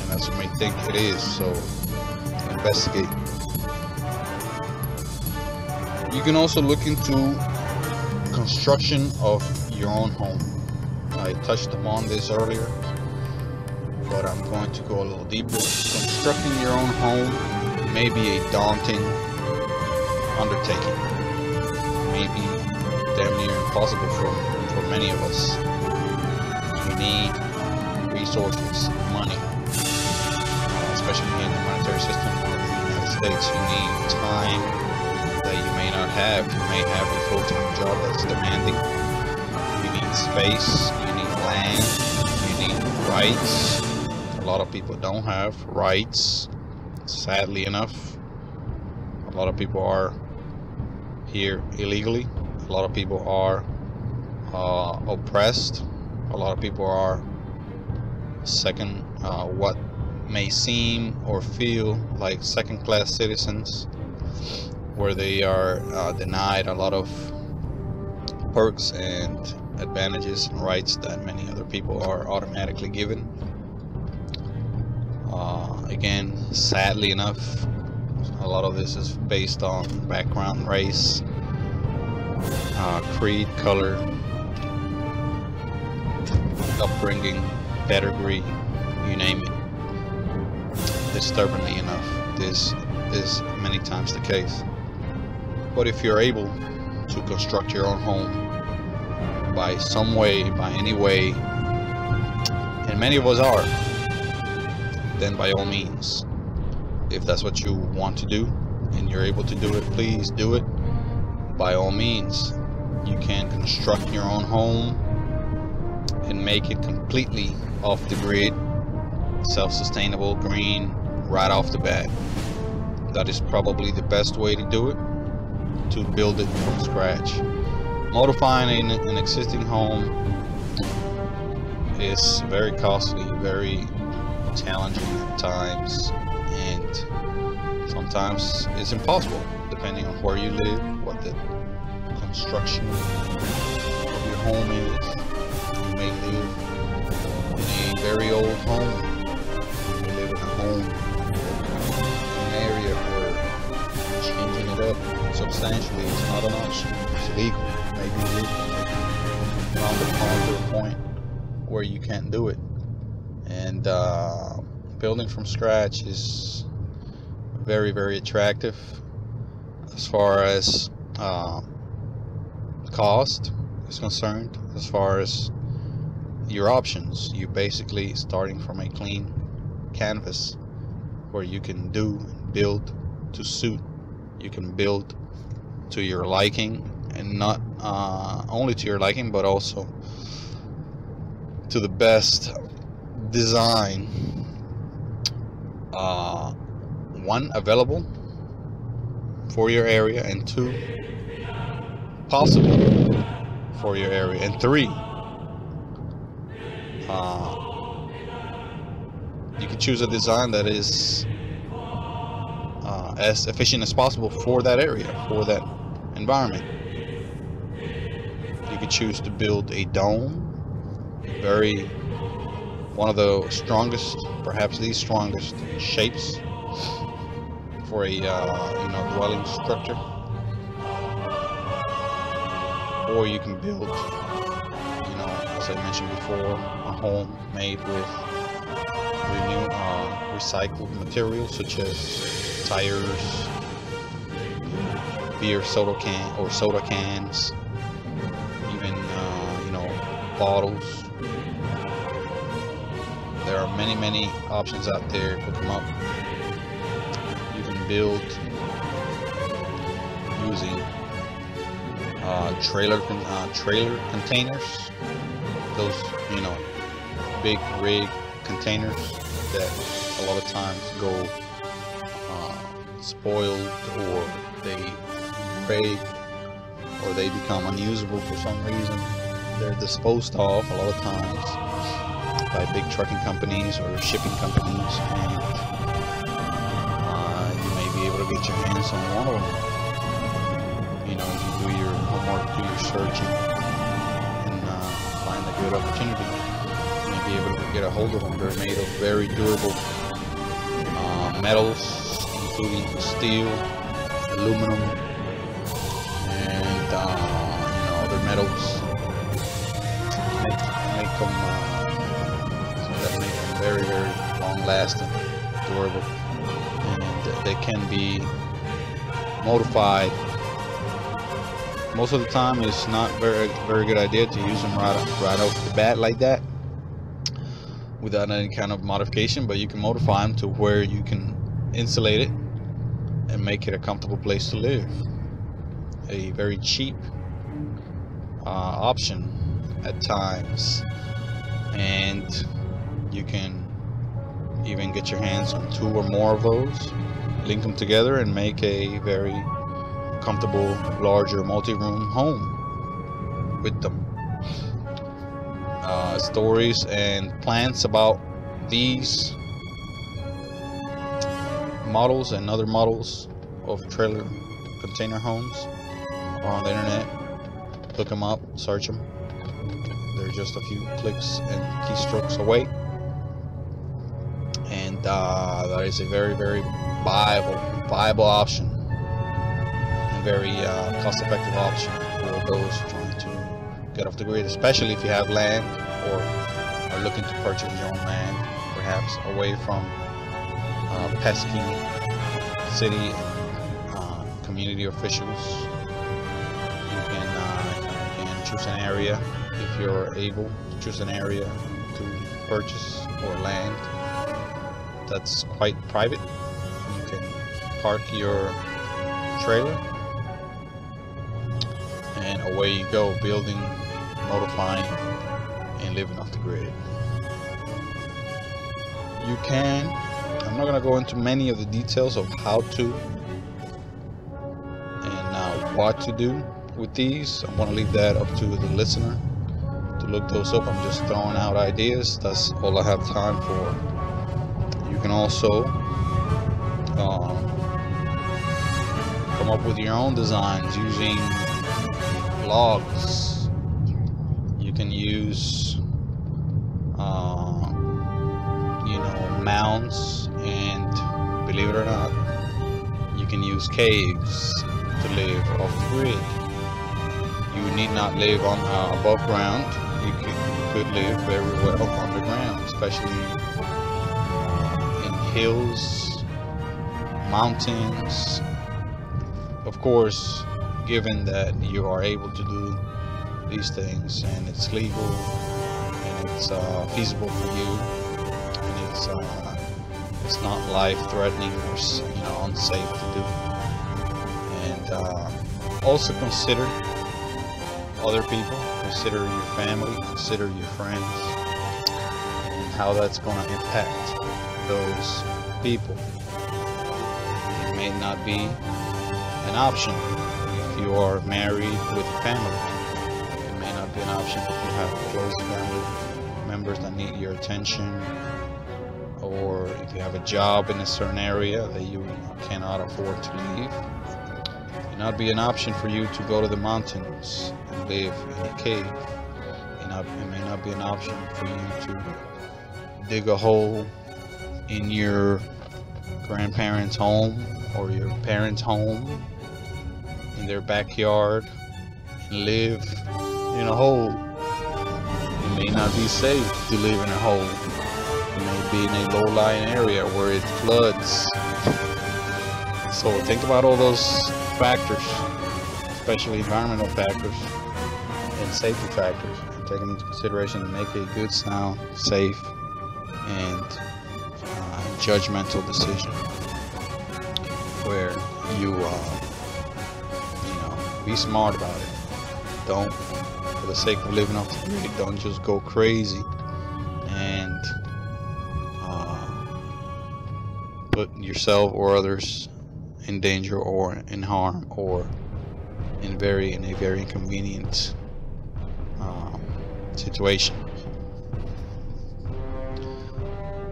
and as you may think it is. So investigate. You can also look into construction of your own home. I touched upon this earlier, but I'm going to go a little deeper. Constructing your own home may be a daunting undertaking. Maybe damn near impossible for, for many of us. Need resources, money, uh, especially in the monetary system of the United States. You need time that you may not have. You may have a full-time job that's demanding You need space, you need land, you need rights. A lot of people don't have rights, sadly enough. A lot of people are here illegally. A lot of people are uh, oppressed. A lot of people are second, uh, what may seem or feel like second class citizens, where they are uh, denied a lot of perks and advantages and rights that many other people are automatically given. Uh, again, sadly enough, a lot of this is based on background, race, uh, creed, color, upbringing, pedigree, you name it. Disturbingly enough, this is many times the case. But if you're able to construct your own home by some way, by any way, and many of us are, then by all means, if that's what you want to do and you're able to do it, please do it. By all means, you can construct your own home and make it completely off the grid, self-sustainable, green, right off the bat. That is probably the best way to do it, to build it from scratch modifying an, an existing home is very costly, very challenging at times, and sometimes it's impossible depending on where you live, what the construction of your home is. May live in a very old home. May live in a home in an area where changing it up substantially is not an option. It's illegal maybe around the pond to a point where you can't do it. And uh, building from scratch is very, very attractive as far as uh, cost is concerned, as far as your options. You basically starting from a clean canvas where you can do and build to suit. You can build to your liking and not uh, only to your liking but also to the best design uh, one available for your area and two possible for your area and three uh, you can choose a design that is uh, as efficient as possible for that area for that environment. You could choose to build a dome, very one of the strongest, perhaps the strongest shapes for a uh, you know dwelling structure, or you can build, as I mentioned before, a home made with renew, uh, recycled materials such as tires, beer soda can or soda cans, even uh, you know bottles, there are many, many options out there. Look them up. You can build using uh, trailer uh, trailer containers. Those, you know, big rig containers that a lot of times go uh, spoiled or they break or they become unusable for some reason. They're disposed of a lot of times by big trucking companies or shipping companies and uh, you may be able to get your hands on one of them. You know, you do your homework, do your searching opportunity, may be able to get a hold of them. They're made of very durable uh, metals, including steel, aluminum, and uh, you know other metals. Make them uh, so that make them very, very long-lasting, durable, and they can be modified. Most of the time, it's not very, very good idea to use them right, right off the bat like that, without any kind of modification. But you can modify them to where you can insulate it and make it a comfortable place to live. A very cheap uh, option at times, and you can even get your hands on two or more of those, link them together, and make a very comfortable, larger multi-room home with them. Uh, stories and plans about these models and other models of trailer container homes on the internet. Look them up, search them. They're just a few clicks and keystrokes away. And uh, that is a very, very viable, viable option very uh, cost-effective option for those trying to get off the grid, especially if you have land or are looking to purchase your own land, perhaps away from uh, pesky city and uh, community officials. You can, uh, you can choose an area if you're able to choose an area to purchase or land that's quite private. You can park your trailer away you go building, modifying, and living off the grid. You can I'm not going to go into many of the details of how to and uh, what to do with these. I'm going to leave that up to the listener to look those up. I'm just throwing out ideas. That's all I have time for. You can also um, come up with your own designs using logs. You can use uh, you know mounds and believe it or not you can use caves to live off the grid. You need not live on uh, above ground. You could, you could live very well underground especially in hills mountains. Of course given that you are able to do these things and it's legal and it's uh, feasible for you and it's uh, it's not life-threatening or you know unsafe to do. And uh, also consider other people, consider your family, consider your friends, and how that's going to impact those people. It may not be an option are married with a family. It may not be an option if you have close family members that need your attention or if you have a job in a certain area that you cannot afford to leave, it may not be an option for you to go to the mountains and live in a cave. It, not, it may not be an option for you to dig a hole in your grandparents' home or your parents' home in their backyard and live in a hole. It may not be safe to live in a hole It may be in a low-lying area where it floods. So think about all those factors, especially environmental factors and safety factors, and take them into consideration to make a good, sound, safe and uh, judgmental decision where you uh, be smart about it don't for the sake of living off the grid don't just go crazy and uh, put yourself or others in danger or in harm or in very in a very inconvenient um, situation.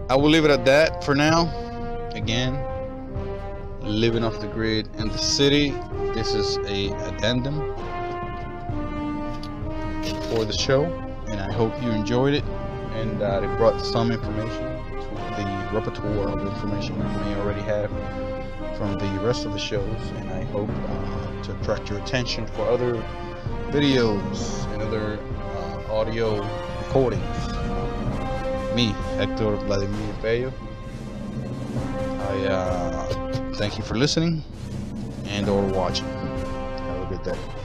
I will leave it at that for now. Again, living off the grid in the city. This is a addendum for the show, and I hope you enjoyed it and that it brought some information to the repertoire of information you may already have from the rest of the shows, and I hope uh, to attract your attention for other videos and other uh, audio recordings. Me, Hector Vladimir Bello. I uh, thank you for listening and or watching. Have a good day.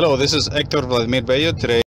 Hello, this is Hector Vladimir Bello. Today